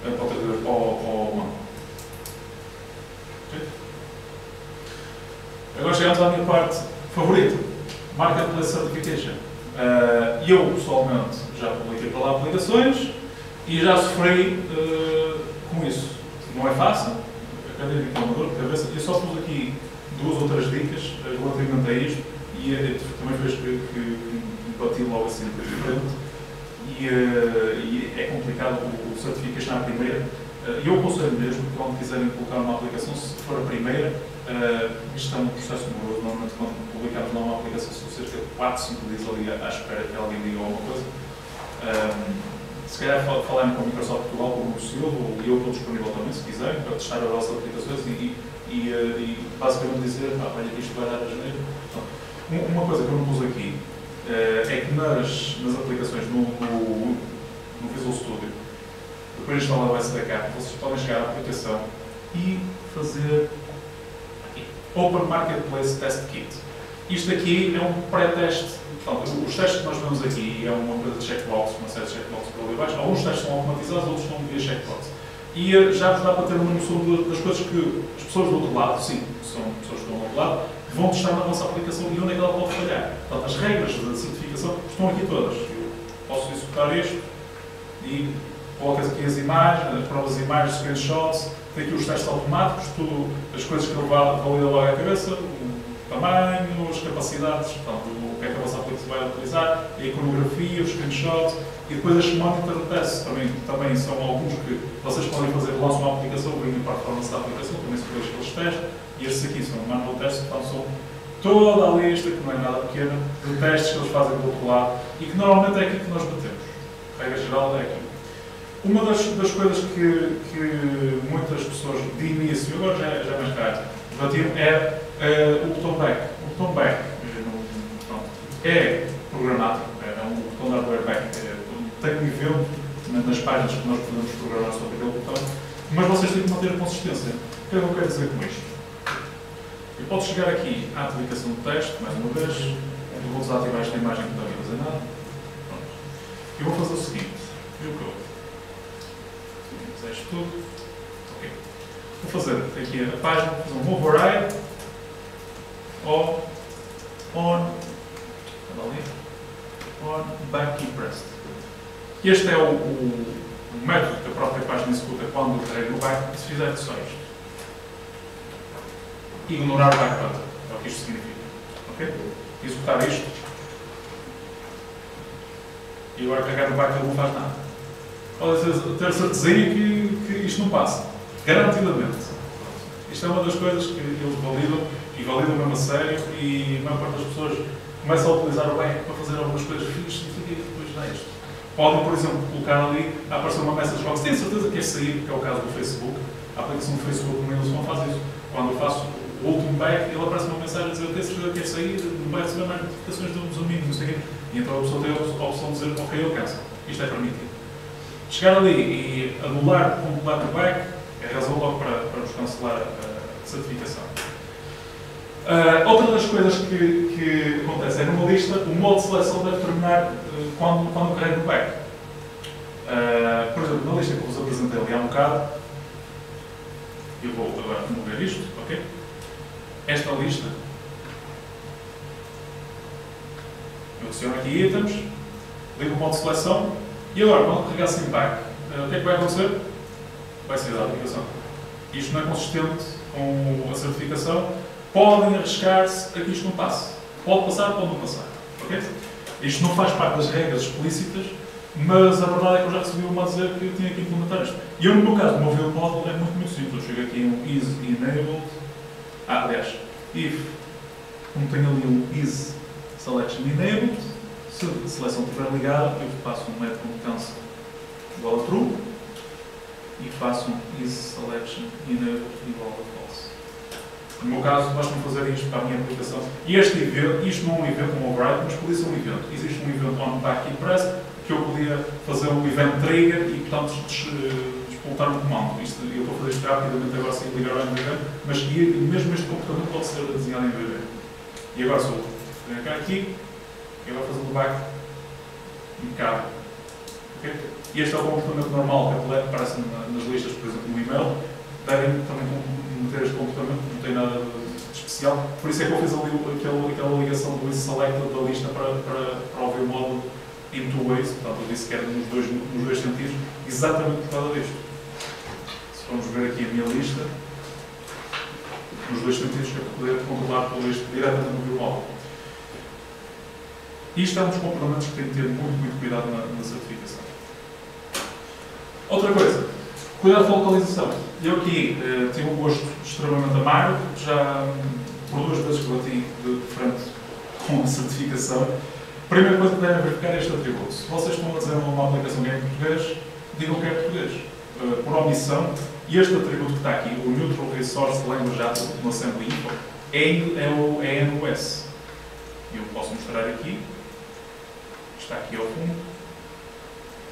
Uh, para o 32 ou, ou One. Ok? Agora chegamos à minha parte favorita, Marketplace Certification. Uh, eu, pessoalmente, já publiquei para lá aplicações e já sofri uh, com isso. Não é fácil, acabei de ter uma dor de cabeça. Eu só pus aqui duas ou três dicas uh, relativamente a isto e uh, também foi que, que bati logo assim de. E, uh, e é complicado o, o certification à primeira. Uh, eu aconselho mesmo que quando quiserem colocar uma aplicação, se for a primeira, Uh, isto é um processo demoroso. Normalmente, quando publicamos lá uma aplicação, são cerca de 4, 5 dias ali à espera que alguém diga alguma coisa. Um, se calhar fal- falarem com a Microsoft Portugal, com o Silva, e eu estou disponível também, se quiserem, para testar as vossas aplicações e, e, uh, e basicamente dizer, pá, olha, isto vai dar a janeiro. Então, um- uma coisa que eu não pus aqui uh, é que nas, nas aplicações, no, no, no Visual Studio, depois de instalar o SDK, vocês podem chegar à aplicação e fazer Open Marketplace Test Kit. Isto aqui é um pré-teste. Portanto, os testes que nós vemos aqui é uma coisa de checkbox, uma série de checkbox para ali abaixo. Alguns testes são automatizados, outros são via checkbox. E eh, já vos dá para ter uma noção das coisas que as pessoas do outro lado, sim, são pessoas que estão do outro lado, vão testar na vossa aplicação e onde é que ela pode falhar. Portanto, as regras de certificação estão aqui todas. Eu posso executar isto e colocas aqui as imagens, as provas de imagens, screenshots, tem aqui os testes automáticos, tudo, as coisas que ele va- valida logo à cabeça, o tamanho, as capacidades, portanto, o que é que a vossa aplicação vai utilizar, a iconografia, os screenshots, e depois as monitor tests também, também são alguns que vocês podem fazer, lançam uma aplicação, vêm para a performance da aplicação, também são dois que eles testam, e estes aqui são manual tests, portanto, são toda a lista, que não é nada pequena, de testes que eles fazem do outro lado, e que normalmente é aqui que nós batemos. A regra geral é aqui. Uma das, das coisas que, que muitas pessoas de início, agora já, é- já é mais tarde, debatiam é eh, o botão back. O botão back eh, no- pronto, é programático, é um botão de hardware back. É, tem evento na- nas páginas que nós podemos programar sobre aquele botão, mas vocês têm que manter a consistência. O que é que eu quero dizer com isto? Eu posso chegar aqui à aplicação do teste, mais uma vez, eu vou desativar esta imagem que não a fazer nada. Pronto. Eu vou fazer o seguinte, que eu fazer isto tudo. Ok. Vou fazer aqui a página, fazer um override ou on, ali, on back pressed. Este é o, o, o método que a própria página executa quando eu carrego no back, se fizer isto. Ignorar o back button, é o que isto significa. Ok? Executar isto. E agora carregar no back ele não faz nada. Pode ter certezinha que, que isto não passa. Garantidamente. Isto é uma das coisas que eles validam e validam mesmo a sério e a maior parte das pessoas começa a utilizar o back para fazer algumas coisas fixas e depois dá isto. Podem, por exemplo, colocar ali, aparecer uma message box, tenho certeza que quer sair, que é o caso do Facebook. A aplicação do Facebook no Windows não faz isso. Quando eu faço o último back, ele aparece uma mensagem a dizer, tenho certeza que quer sair, não vai receber mais notificações do domínio, não sei o quê. E então a pessoa tem a opção de dizer, ok, eu cancel. Isto é permitido. Chegar ali e anular completo o back é razão logo para, para vos cancelar a certificação. Uh, outra das coisas que, que acontece é numa lista, o modo de seleção deve terminar uh, quando, quando carrego o back. Uh, por exemplo, na lista que vos apresentei ali há um bocado, eu vou agora remover isto, ok? Esta lista, eu adiciono aqui itens, ligo o modo de seleção, e agora, quando carregar assim back, o que é que vai acontecer? Vai sair da aplicação. Isto não é consistente com a certificação, podem arriscar-se a que isto não passe. Pode passar, pode não passar. Okay? Isto não faz parte das regras explícitas, mas a verdade é que eu já recebi uma a dizer que tinha que implementar isto. E eu, no meu caso, o meu model é muito, muito simples. Eu chego aqui em um is enabled. Ah, aliás, if, como tenho ali um is selection enabled, se a seleção estiver ligada, eu faço um método competência igual a true e faço um is selection enabled igual a false. No meu caso, basta-me fazer isto para a minha aplicação. E este evento, isto não é um evento, um override, mas podia ser um evento. Existe um evento on back e press que eu podia fazer um event trigger e, portanto, despoltar um comando. Isto, eu estou a fazer isto rapidamente agora sem ligar ao MVV, mas mesmo este computador pode ser desenhado em MVV. E agora, se eu clicar aqui, eu vou fazer o back impecável. E este é o comportamento normal que aparece nas listas, por exemplo, no e-mail. Devem também meter este comportamento, não tem nada de especial. Por isso é que eu fiz ali aquela, aquela ligação do select da lista para, para, para ouvir o modo in two ways, portanto eu disse que era nos dois, nos dois sentidos, exatamente por causa disto. Se formos ver aqui a minha lista, nos dois sentidos que para poder controlar tudo isto diretamente no model. Isto é um dos comportamentos que tem de ter muito, muito cuidado na, na certificação. Outra coisa, cuidado com a localização. Eu aqui eh, tive um gosto extremamente amargo, já por duas vezes que bati de frente com a certificação. Primeira coisa que devem verificar é este atributo. Se vocês estão a dizer uma aplicação que é em português, digam que é português. Uh, por omissão, e este atributo que está aqui, o Neutral Resource Language Attribute no Assembly Info, é, é o é NUS. Eu posso mostrar aqui. Está aqui ao fundo.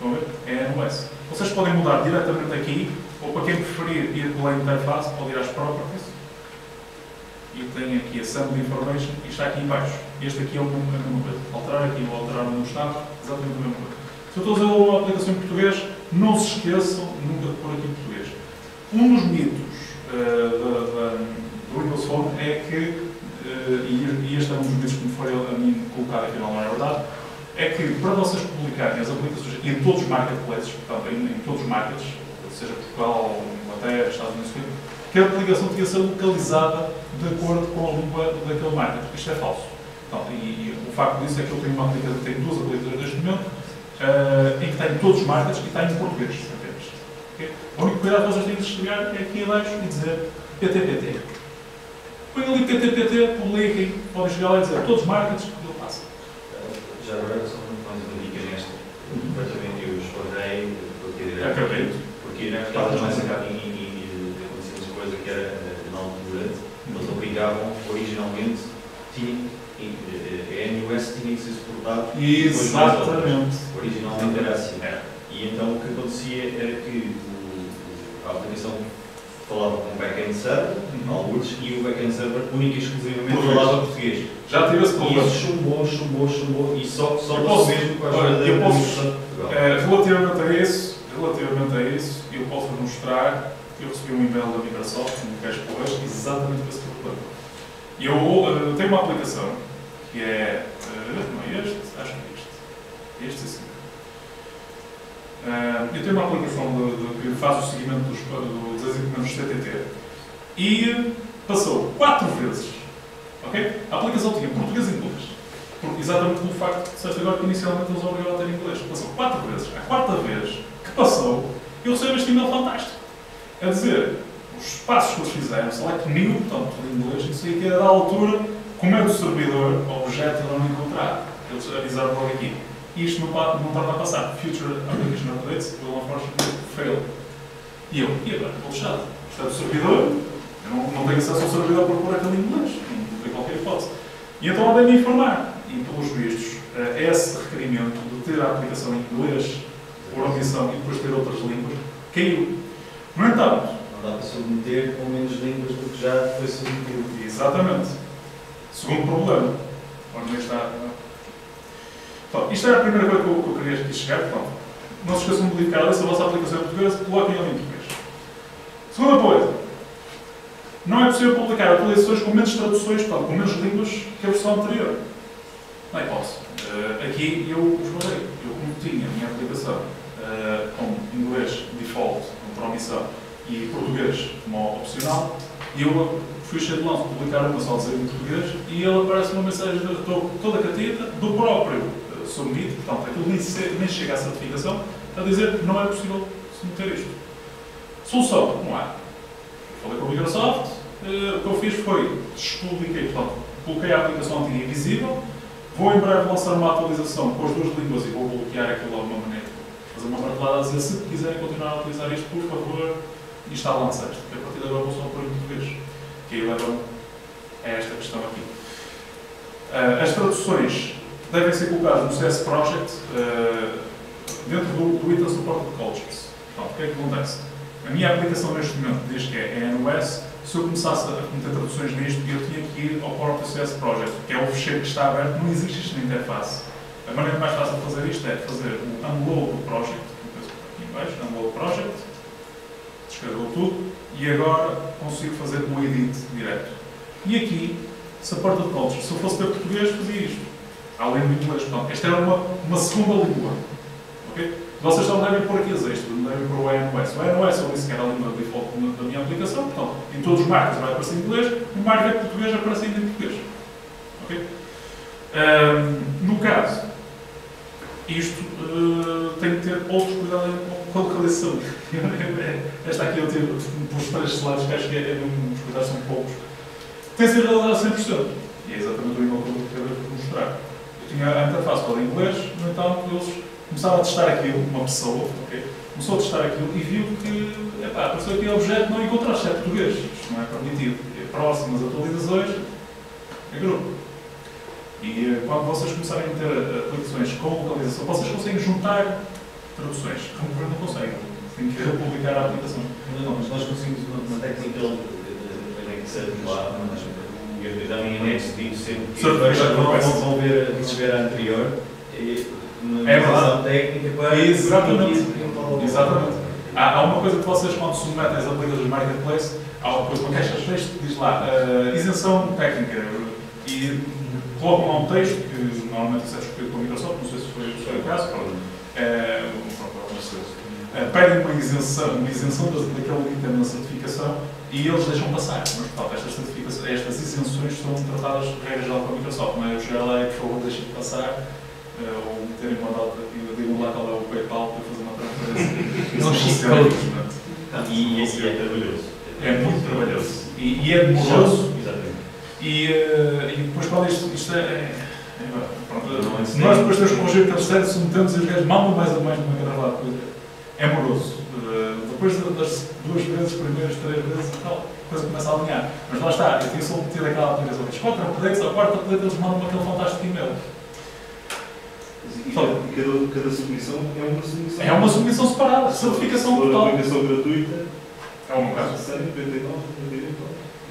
Estão a ver? É NUS. Vocês podem mudar diretamente aqui, ou para quem preferir ir pela interface, pode ir às properties. E tem aqui Assembly Information e está aqui embaixo. Este aqui é o mesmo coisa. Alterar aqui ou alterar no estado, exatamente a mesma coisa. Se eu estou a usar uma aplicação em português, não se esqueçam nunca de pôr aqui em português. Um dos mitos uh, do Windows Phone é que, uh, e este é um dos mitos que me foi a mim colocado aqui não é verdade, é que para vocês publicarem as aplicações em todos os marketplaces, portanto, em, em todos os markets, seja Portugal, Inglaterra, Estados Unidos, que a aplicação tinha que ser localizada de acordo com a língua daquele market. Isto é falso. Então, e, o facto disso é que eu tenho uma aplicação, tenho duas aplicações neste momento, uh, em que tem todos os markets e está em português apenas. Okay? O único cuidado que vocês têm de chegar é aqui abaixo e dizer PTPT. Põe ali PTPT, publiquem, podem chegar lá e dizer todos os markets. Já agora, só mais uma dica nesta. Praticamente eu escolhei, porque Acredito. Porque na verdade mais acaba em, em, aconteceu uma coisa que era na altura, eles obrigavam originalmente, tinha, a NUS tinha que ser suportado. Exatamente. Originalmente era assim. É. E então o que acontecia era que a aplicação falava com o back-end server, Uhum. alguns, e o back-end server única e exclusivamente Português. falava português. Já tive esse problema. isso chumbou, chumbou, chumbou, e só, só Eu posso- mesmo com a olha, eu da posso-. Eh, relativamente a isso, relativamente a isso, eu posso mostrar que eu recebi um e-mail da Microsoft, um cash hoje, exatamente para esse problema. E eu eh, tenho uma aplicação que é, eh, não é este, acho que é este, este sim. Eh, eu tenho uma aplicação de- de- que faz o seguimento dos, do- dos equipamentos TTT e passou quatro vezes, ok? A aplicação tinha português e inglês. Por- exatamente pelo facto de disseste agora que inicialmente eles obrigavam a ter inglês. Passou quatro vezes. A quarta vez que passou, eu recebo este e-mail fantástico. É dizer, os passos que eles fizeram, select new, portanto, tudo em inglês, isso aí que era da altura, como é servidor, o objeto não encontrar. Eles avisaram logo aqui. Isto não, não tarda a passar. Future application updates will unfortunately fail. E eu, e agora? Estou lixado. Isto é do servidor, eu não, não tenho acesso ao servidor para pôr aquele em inglês. Não tem qualquer hipótese. E então andei-me a informar. E, pelos vistos, eh, esse requerimento de ter a aplicação em inglês, por omissão, e depois ter outras línguas, caiu. No entanto, Não dá para submeter com menos línguas do que já foi submetido. Exatamente. Segundo problema. Onde está. Isto era a primeira coisa que eu, que eu queria aqui chegar. Não se esqueçam de dedicar se a vossa aplicação é portuguesa, coloquem ela em português. Segunda coisa. Não é possível publicar atualizações com menos traduções, portanto, com menos línguas que a versão anterior. Não é posso. Eh, aqui eu escolhi. Eu, como tinha a minha aplicação eh, com inglês default, com promissão, e português como opcional, eu fui cheio de lance publicar uma só em português e ele aparece uma mensagem de toda catita do próprio submit, portanto aquilo nem, se- nem chega à certificação, a dizer que não é possível submeter isto. Solução, não há. Falei com a Microsoft, eh, o que eu fiz foi despubliquei, portanto, coloquei a aplicação antiga invisível, vou em breve lançar uma atualização com as duas línguas e vou bloquear aquilo de alguma maneira. Fazer uma martelada a dizer se quiserem continuar a utilizar isto, por favor, instalem-se esta, que a partir de agora vou só pôr em português. Que aí leva a esta questão aqui. Ah, as traduções devem ser colocadas no CS Project ah, dentro do, do Item Supported Cultures. Então, o que é que acontece? A minha aplicação neste momento diz que é NOS. Se eu começasse a cometer traduções nisto, eu tinha que ir ao próprio CS Project, que é o fecheiro que está aberto, não existe isto na interface. A maneira mais fácil de fazer isto é fazer o unload do project, aqui em baixo, unload project, descarregou tudo, e agora consigo fazer um edit direto. E aqui, supported culture, se eu fosse ter português, fazia isto. Além do inglês, portanto, esta era uma, uma segunda língua. Ok? Vocês só devem pôr aqui as extras, não devem pôr o ANOS. O ANOS disse que era a língua default da minha aplicação, portanto, em todos os marcos vai aparecer em inglês, no marco português aparece ainda em português. Ok? Ahm, no caso, isto eh, tem que ter outros cuidados com a localização. <laughs> Esta aqui eu tive pelos três slides que acho que é, é um, os cuidados são poucos. Tem que ser realizado a 100%. E é exatamente o que eu quero mostrar. Tinha a interface toda em inglês, entanto, eles começaram a testar aquilo, uma pessoa? Começou a testar aquilo e viu que, epá, apareceu aqui o objeto, não encontraste, é português. Isto não é permitido. E próximas atualizações, é grupo. E eh, quando vocês começarem a ter eh, aplicações com localização, vocês conseguem juntar traduções. Como não conseguem. Têm que republicar a aplicação. Nós, nós conseguimos uma, uma técnica de serve lá, mas eu também em anexo digo sempre que Certification vão, vão, ver, vão ver a anterior e uma É revisão técnica para Exatamente. e- e- Exatamente. Há, há uma coisa que vocês, quando submetem as aplicações de Marketplace, há uma coisa, uma caixa de texto que diz lá, eh, isenção técnica. E colocam lá um texto, que normalmente isso é discutido com a Microsoft, não sei se foi, se foi o caso, pronto. Eh, pronto, não sei. Eh, pedem uma isenção, uma isenção da- daquele item na certificação e eles deixam passar. Mas, portanto, estas, certificações, estas isenções são tratadas de regra geral com a Microsoft. Não é eu chegar lá e, por favor, deixem de passar, eh, ou meterem uma data e digam lá qual é o PayPal para fazer uma transferência. <laughs> Não funciona, infelizmente. E, e, é trabalhoso. É muito trabalhoso. E, e é demoroso. Exatamente. E, eh, e depois quando isto, isto é. é- é- pronto, Não é nós depois temos que corrigir que eles têm, submetemos e os gajos mandam mais ou menos uma gravada coisa. É moroso. Depois das duas vezes, primeiras, três vezes, tal, a coisa começa a alinhar. Mas lá está, eu tinha submetido aquela aplicação. Os quatro updates, a quarta update eles mandam aquele fantástico e-mail. E cada, cada, cada submissão é uma submissão. É uma submissão separada, certificação total. aplicação gratuita, É um caso. 100, 99, 99.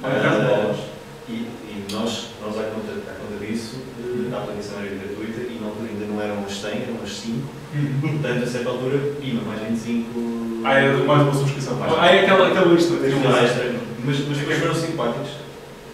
É um caso de dólares. E, e nós, nós à, conta, à conta disso, eh, a aplicação era gratuita e altura ainda não eram as 100, eram as 5. Portanto, a certa altura, pima, mais 25. Ah, é mais uma subscrição. Ah, é aquela, aquela lista. É extra. Mas, mas aqueles foram simpáticos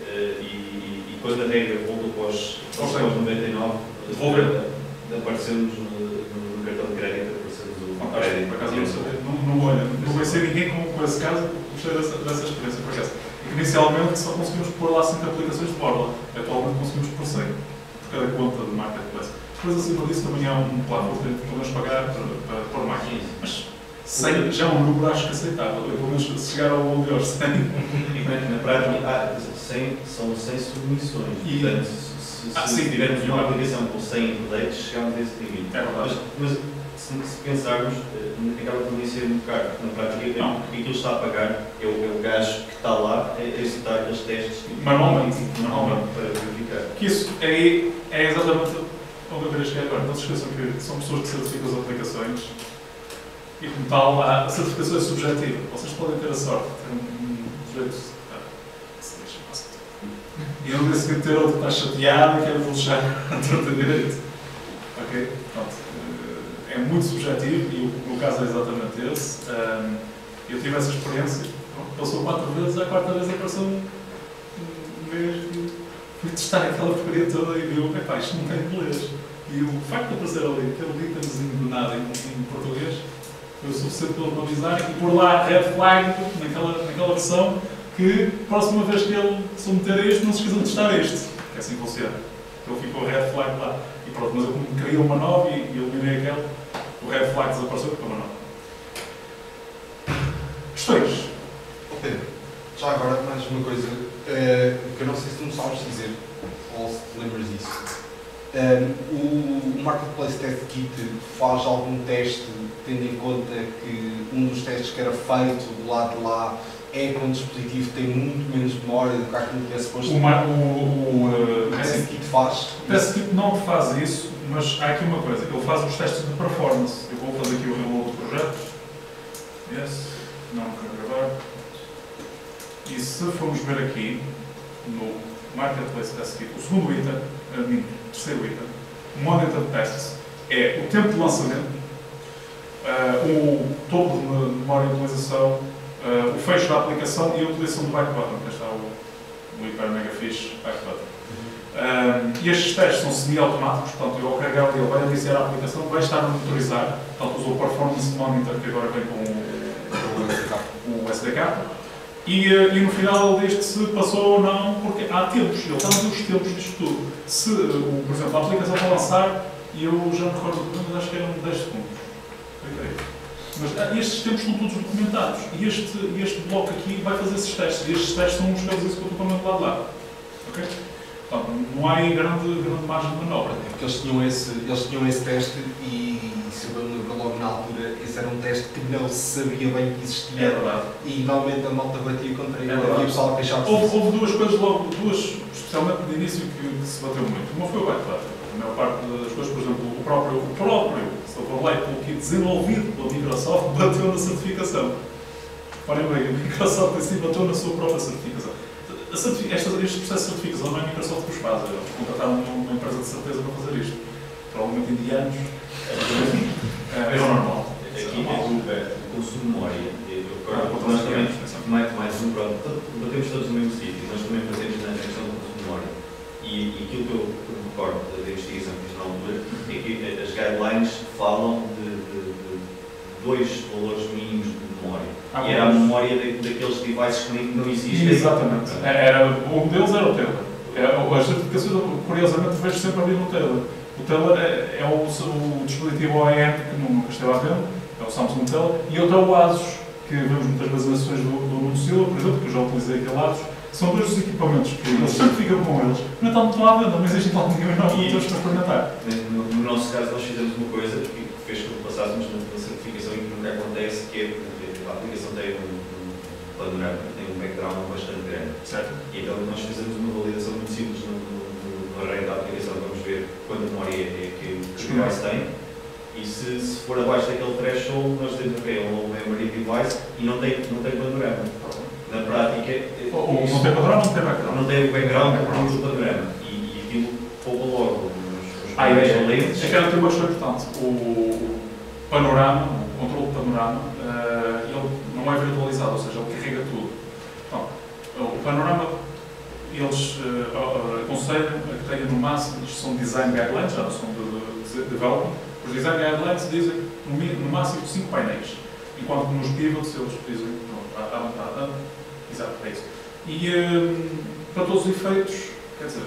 eh, e, e, e quando a regra voltou para os Ok. 99, Devolver. eh, apareceu-nos no, no, cartão de crédito, apareceu-nos o Ok, crédito. por acaso não sabia. Não, não, olha, não ninguém com, com esse caso, gostei dessa, dessa experiência, por acaso. E que inicialmente só conseguimos pôr lá 5 aplicações de borla. Atualmente conseguimos pôr 100 por cada conta de marketplace. Depois, acima disso, também há um plano que podemos pagar para, pôr mais. Mas 100 já é um número acho que aceitável. Eu, pelo menos, se chegar ao valor aos <laughs> 100, Na, prática, 100, são 100 submissões. E- Portanto, se, se, Ah, sim. tivermos uma aplicação com 100 updates, chegamos a esse limite. é Mas, verdade. mas se, se pensarmos, eh, acaba por nem ser muito caro. Na prática, Não. o que aquilo está a pagar é o, é o gajo que está lá a executar aqueles testes Manualmente, manualmente. para verificar. Que isso é, é exatamente onde eu queria chegar agora. Não se esqueçam que são pessoas que certificam as aplicações e, como tal, a certificação é subjetiva. Vocês podem ter a sorte de ter um, ah, que se passar. E no dia seguinte ter outro que está chateado e quer vos a torta direito. Ok? Pronto. Eh, É muito subjetivo e o meu caso é exatamente esse. Ahm, Eu tive essa experiência, passou quatro vezes, a quarta vez apareceu um mês que fui testar aquela porcaria toda e viu, epá, isto não tem inglês. E o facto de aparecer ali aquele itemzinho do nada em, em português foi o suficiente para ele avisar e pôr lá red flag naquela, naquela versão que próxima vez que ele submeter a este, não se esqueçam de testar este. É assim que funciona. Então ficou red flag lá. E pronto, mas eu criei uma nova e, eliminei aquela, o red flag desapareceu ficou uma nova. Questões? Pedro, já agora mais uma coisa eh, que eu não sei se tu me sabes dizer ou se te lembras disso. Eh, o, Marketplace Test Kit faz algum teste tendo em conta que um dos testes que era feito do lado de lá é quando o dispositivo tem muito menos memória do que aquilo que é suposto. O, o, o, O é assim, Test Kit faz. O teste tipo não faz isso, mas há aqui uma coisa, ele faz os testes de performance. Eu vou fazer aqui o reload do projeto. Yes, não quero gravar. E se formos ver aqui, no Marketplace Test Kit, o segundo item, a o terceiro item, o Monitor Tests, é o tempo de lançamento, ah, o topo de memória de utilização, ah, o fecho da aplicação e a utilização do back button, que está o, o hiper mega fixe back button. Um, e estes testes são semi-automáticos, portanto, eu ao carregar ele vai iniciar a aplicação, vai estar a monitorizar, portanto, usa o Performance Monitor que agora vem com o, o SDK, e, eh, e no final que se passou ou não, porque há tempos, ele está a ver os tempos disto tudo. Se, eh, por exemplo, a aplicação vai lançar, eu já me recordo, mas acho que eram 10 segundos. Ok. Mas ah, estes tempos estão todos documentados, e este, este bloco aqui vai fazer esses testes, e estes testes são os que executam também do lado de lá. Ok? Não há grande, grande margem de manobra. É porque eles tinham esse, eles tinham esse teste e, esse era um teste que não se sabia bem que É existia verdade. e normalmente a malta batia contra ele É havia pessoal a Houve, houve duas coisas logo, duas, especialmente de início, que, que se bateu muito. Uma foi o button. A maior parte das coisas, por exemplo, o próprio, o próprio Silverlight Toolkit desenvolvido pela Microsoft <laughs> bateu na certificação. Reparem bem, a Microsoft em si bateu na sua própria certificação. A certifi- esta- este processo de certificação não é a Microsoft que os faz, eles contrataram uma, uma empresa de certeza para fazer isto. Provavelmente indianos. É, é o normal. É o, o consumo de memória. Eu também, mais, mais um, pronto, batemos todos no mesmo sítio, nós também batemos na questão do consumo de memória. E, e aquilo que eu, que eu me recordo da investigação que fiz na altura é que as guidelines falam de, de, de dois valores mínimos de memória. Ah, e era a memória da- daqueles devices que não existem. Exatamente. Era, um deles era o Taylor. É, as certificações, curiosamente, vejo sempre ali no Taylor. O Taylor é, é o, o dispositivo OEM que nunca esteve à venda, é o Samsung Taylor, e outro é o Asus, que vemos muitas vezes do, do Nuno Silva, por exemplo, que eu já utilizei aquele Asus. São dois dos equipamentos que eles certificam com eles, não estão muito à venda, não existe lá e não E- temos para experimentar. No, no nosso caso, nós fizemos uma coisa que fez com que passássemos numa certificação e que nunca acontece, que é que a aplicação tem um, um panorama, tem um background bastante grande. Certo? E então nós fizemos uma validação muito simples no, no, no, no array da aplicação. Vamos ver quanta memória é que o device tem. E se, se for abaixo daquele threshold, nós que é um memory device e não tem, não tem panorama. Na prática, Ou ou não tem padrão, não tem background. não tem background do panorama. E, e aquilo poupa logo os, os A ideia é lentes. É que era uma questão importante. O, panorama, o controle de panorama, eh, ele não é virtualizado, ou seja, ele carrega tudo. Então, o panorama, eles eh, aconselham a que tenha no máximo, isto são design guidelines, já não são de, de development, os design guidelines dizem no, máximo 5 painéis, enquanto que nos pivots eles dizem, não, à vontade, exato, é isso. E eh, para todos os efeitos, quer dizer,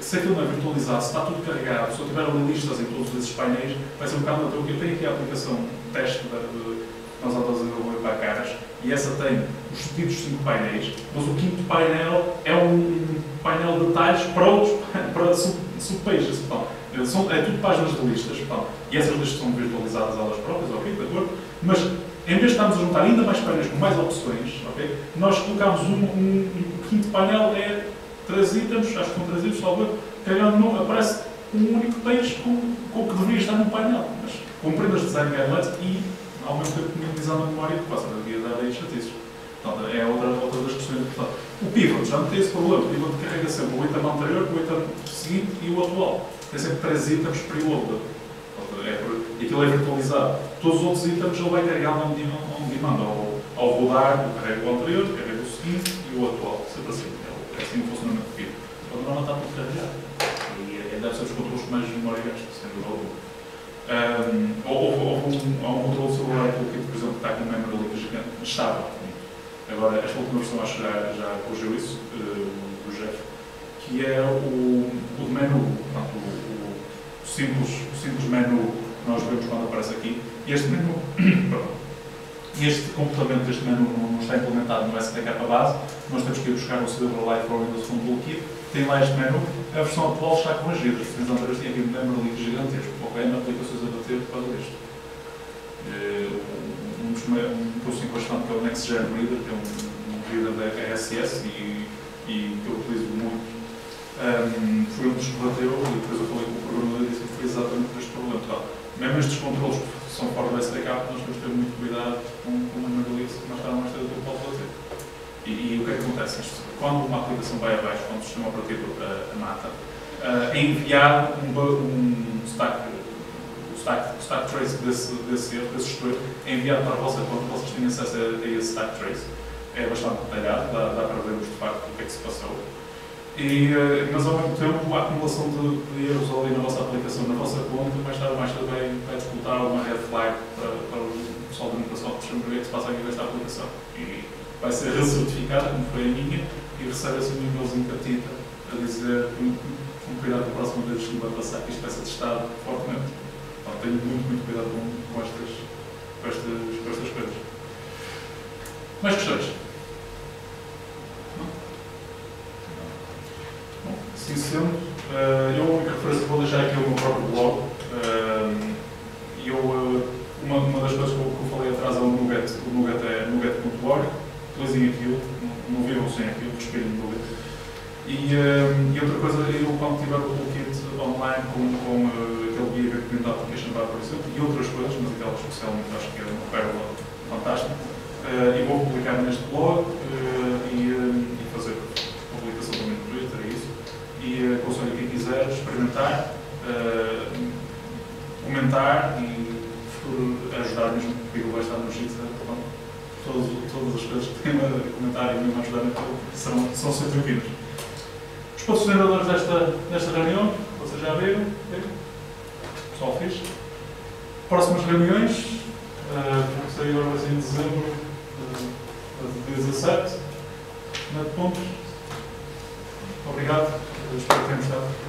se aquilo não é virtualizado, se está tudo carregado, se eu tiver listas em todos esses painéis, vai ser um bocado natural. Eu tenho aqui a aplicação teste de, que nós estamos a desenvolver para caras e essa tem os pedidos cinco painéis, mas o quinto painel é um painel de detalhes para outros, <laughs> para sub- subpages. Portanto, eh, são, é tudo páginas de listas. Portanto, e essas listas são virtualizadas elas próprias, ok, de acordo? Mas em vez de estarmos a juntar ainda mais painéis com mais opções, ok, nós colocamos um, um, um quinto painel é três itens, acho que são três itens, salvo calhando não aparece um único texto com, com o que deveria estar no painel, mas cumprindo as design guidelines e ao mesmo tempo minimizando a memória que passa a dar aí chatices. Portanto, é outra, outra das questões importantes. O pivot já não tem esse problema, o pivot carrega sempre o item anterior, o item seguinte e o atual. Tem sempre três itens preloaded. É e aquilo é virtualizado. Todos os outros itens ele vai carregar on demand, on demand ao, ao rodar, carrega o anterior, carrega o seguinte e o atual. Sempre assim. É, é assim o funcionamento do pivot. O panorama está tudo carregado. E é, deve ser os controles que mais memória gasta, sem dúvida alguma. Um, houve, houve um, um controle Apple Kit, por exemplo, que está com um memory leak gigante, estável. Agora, esta última versão acho que já, já corrigiu isso, uh, do Jeff, que é o, o menu, portanto, o, o, simples, o simples menu que nós vemos quando aparece aqui. Este menu, <clears throat> este comportamento deste menu não, está implementado no SDK base, nós temos que ir buscar o Silverlight para o Windows Phone Toolkit, tem lá este menu, a versão atual está corrigida, as versões anteriores tinha aqui um memory leak gigantesco, ok, aplicações a bater por causa disto. Eh, um me- um que eu sinto bastante que é o Next Gen Reader, que é um, um reader da RSS e, e que eu utilizo muito. Um, foi um dos que bateu e depois eu falei com o programador e disse que foi exatamente este problema. Então, mesmo estes controles que são fora do SDK, nós temos que ter muito cuidado com, com o memory leak, que mais tarde mais aquilo pode bater. E, e o que é que acontece? Quando uma aplicação vai abaixo, quando o sistema operativo uh, a mata, uh, é enviado um, um stack, stack, stack trace desse, desse erro, desse gestor, é enviado para a vossa conta, vocês têm acesso a, a esse stack trace. É bastante detalhado, dá, dá para vermos de facto o que é que se passou. E, uh, mas ao mesmo tempo, a acumulação de, de erros ali na vossa aplicação, na vossa conta, mais tarde mais cedo vai, vai disputar uma red flag para, para o pessoal da Microsoft saber o que é que se passa aqui com esta aplicação. E, vai ser recertificada, como foi a minha, e recebe-se um e-mailzinho catita a dizer com, cuidado a próxima vez que vai passar, que isto vai ser testado fortemente. Tenho muito, muito cuidado com, com, estas, com, estas, com estas coisas. Mais questões? Não? Bom, assim sendo, eh, eu a única referência vou deixar aqui é o meu próprio blog. E eu, eh, uma, uma das coisas que eu, que eu falei atrás é o Nuget, o Nuget é nuget.org utilizem aquilo, não, vivam sem aquilo, respirem Nuget. E, e outra coisa, eu quando tiver o toolkit online com, com eh, aquele guia de application bar, por exemplo, e outras coisas, mas aquela especialmente acho que é uma pérola fantástica, eh, e vou publicar neste blog eh, e, eh, e fazer publicação também no Twitter, é isso. E aconselho quem quiser experimentar, comentar e ajudar mesmo, porque ele vai estar no sítio, portanto, todas, todas as coisas que têm a comentar e mesmo a ajudar naquilo serão, são sempre bem-vindas. Os patrocinadores desta, desta reunião, vocês já viram? Pessoal fixe. Próximas reuniões, uh, que seria agora vai em dezembro uh, de 17, na pontos. Obrigado, espero que tenham gostado.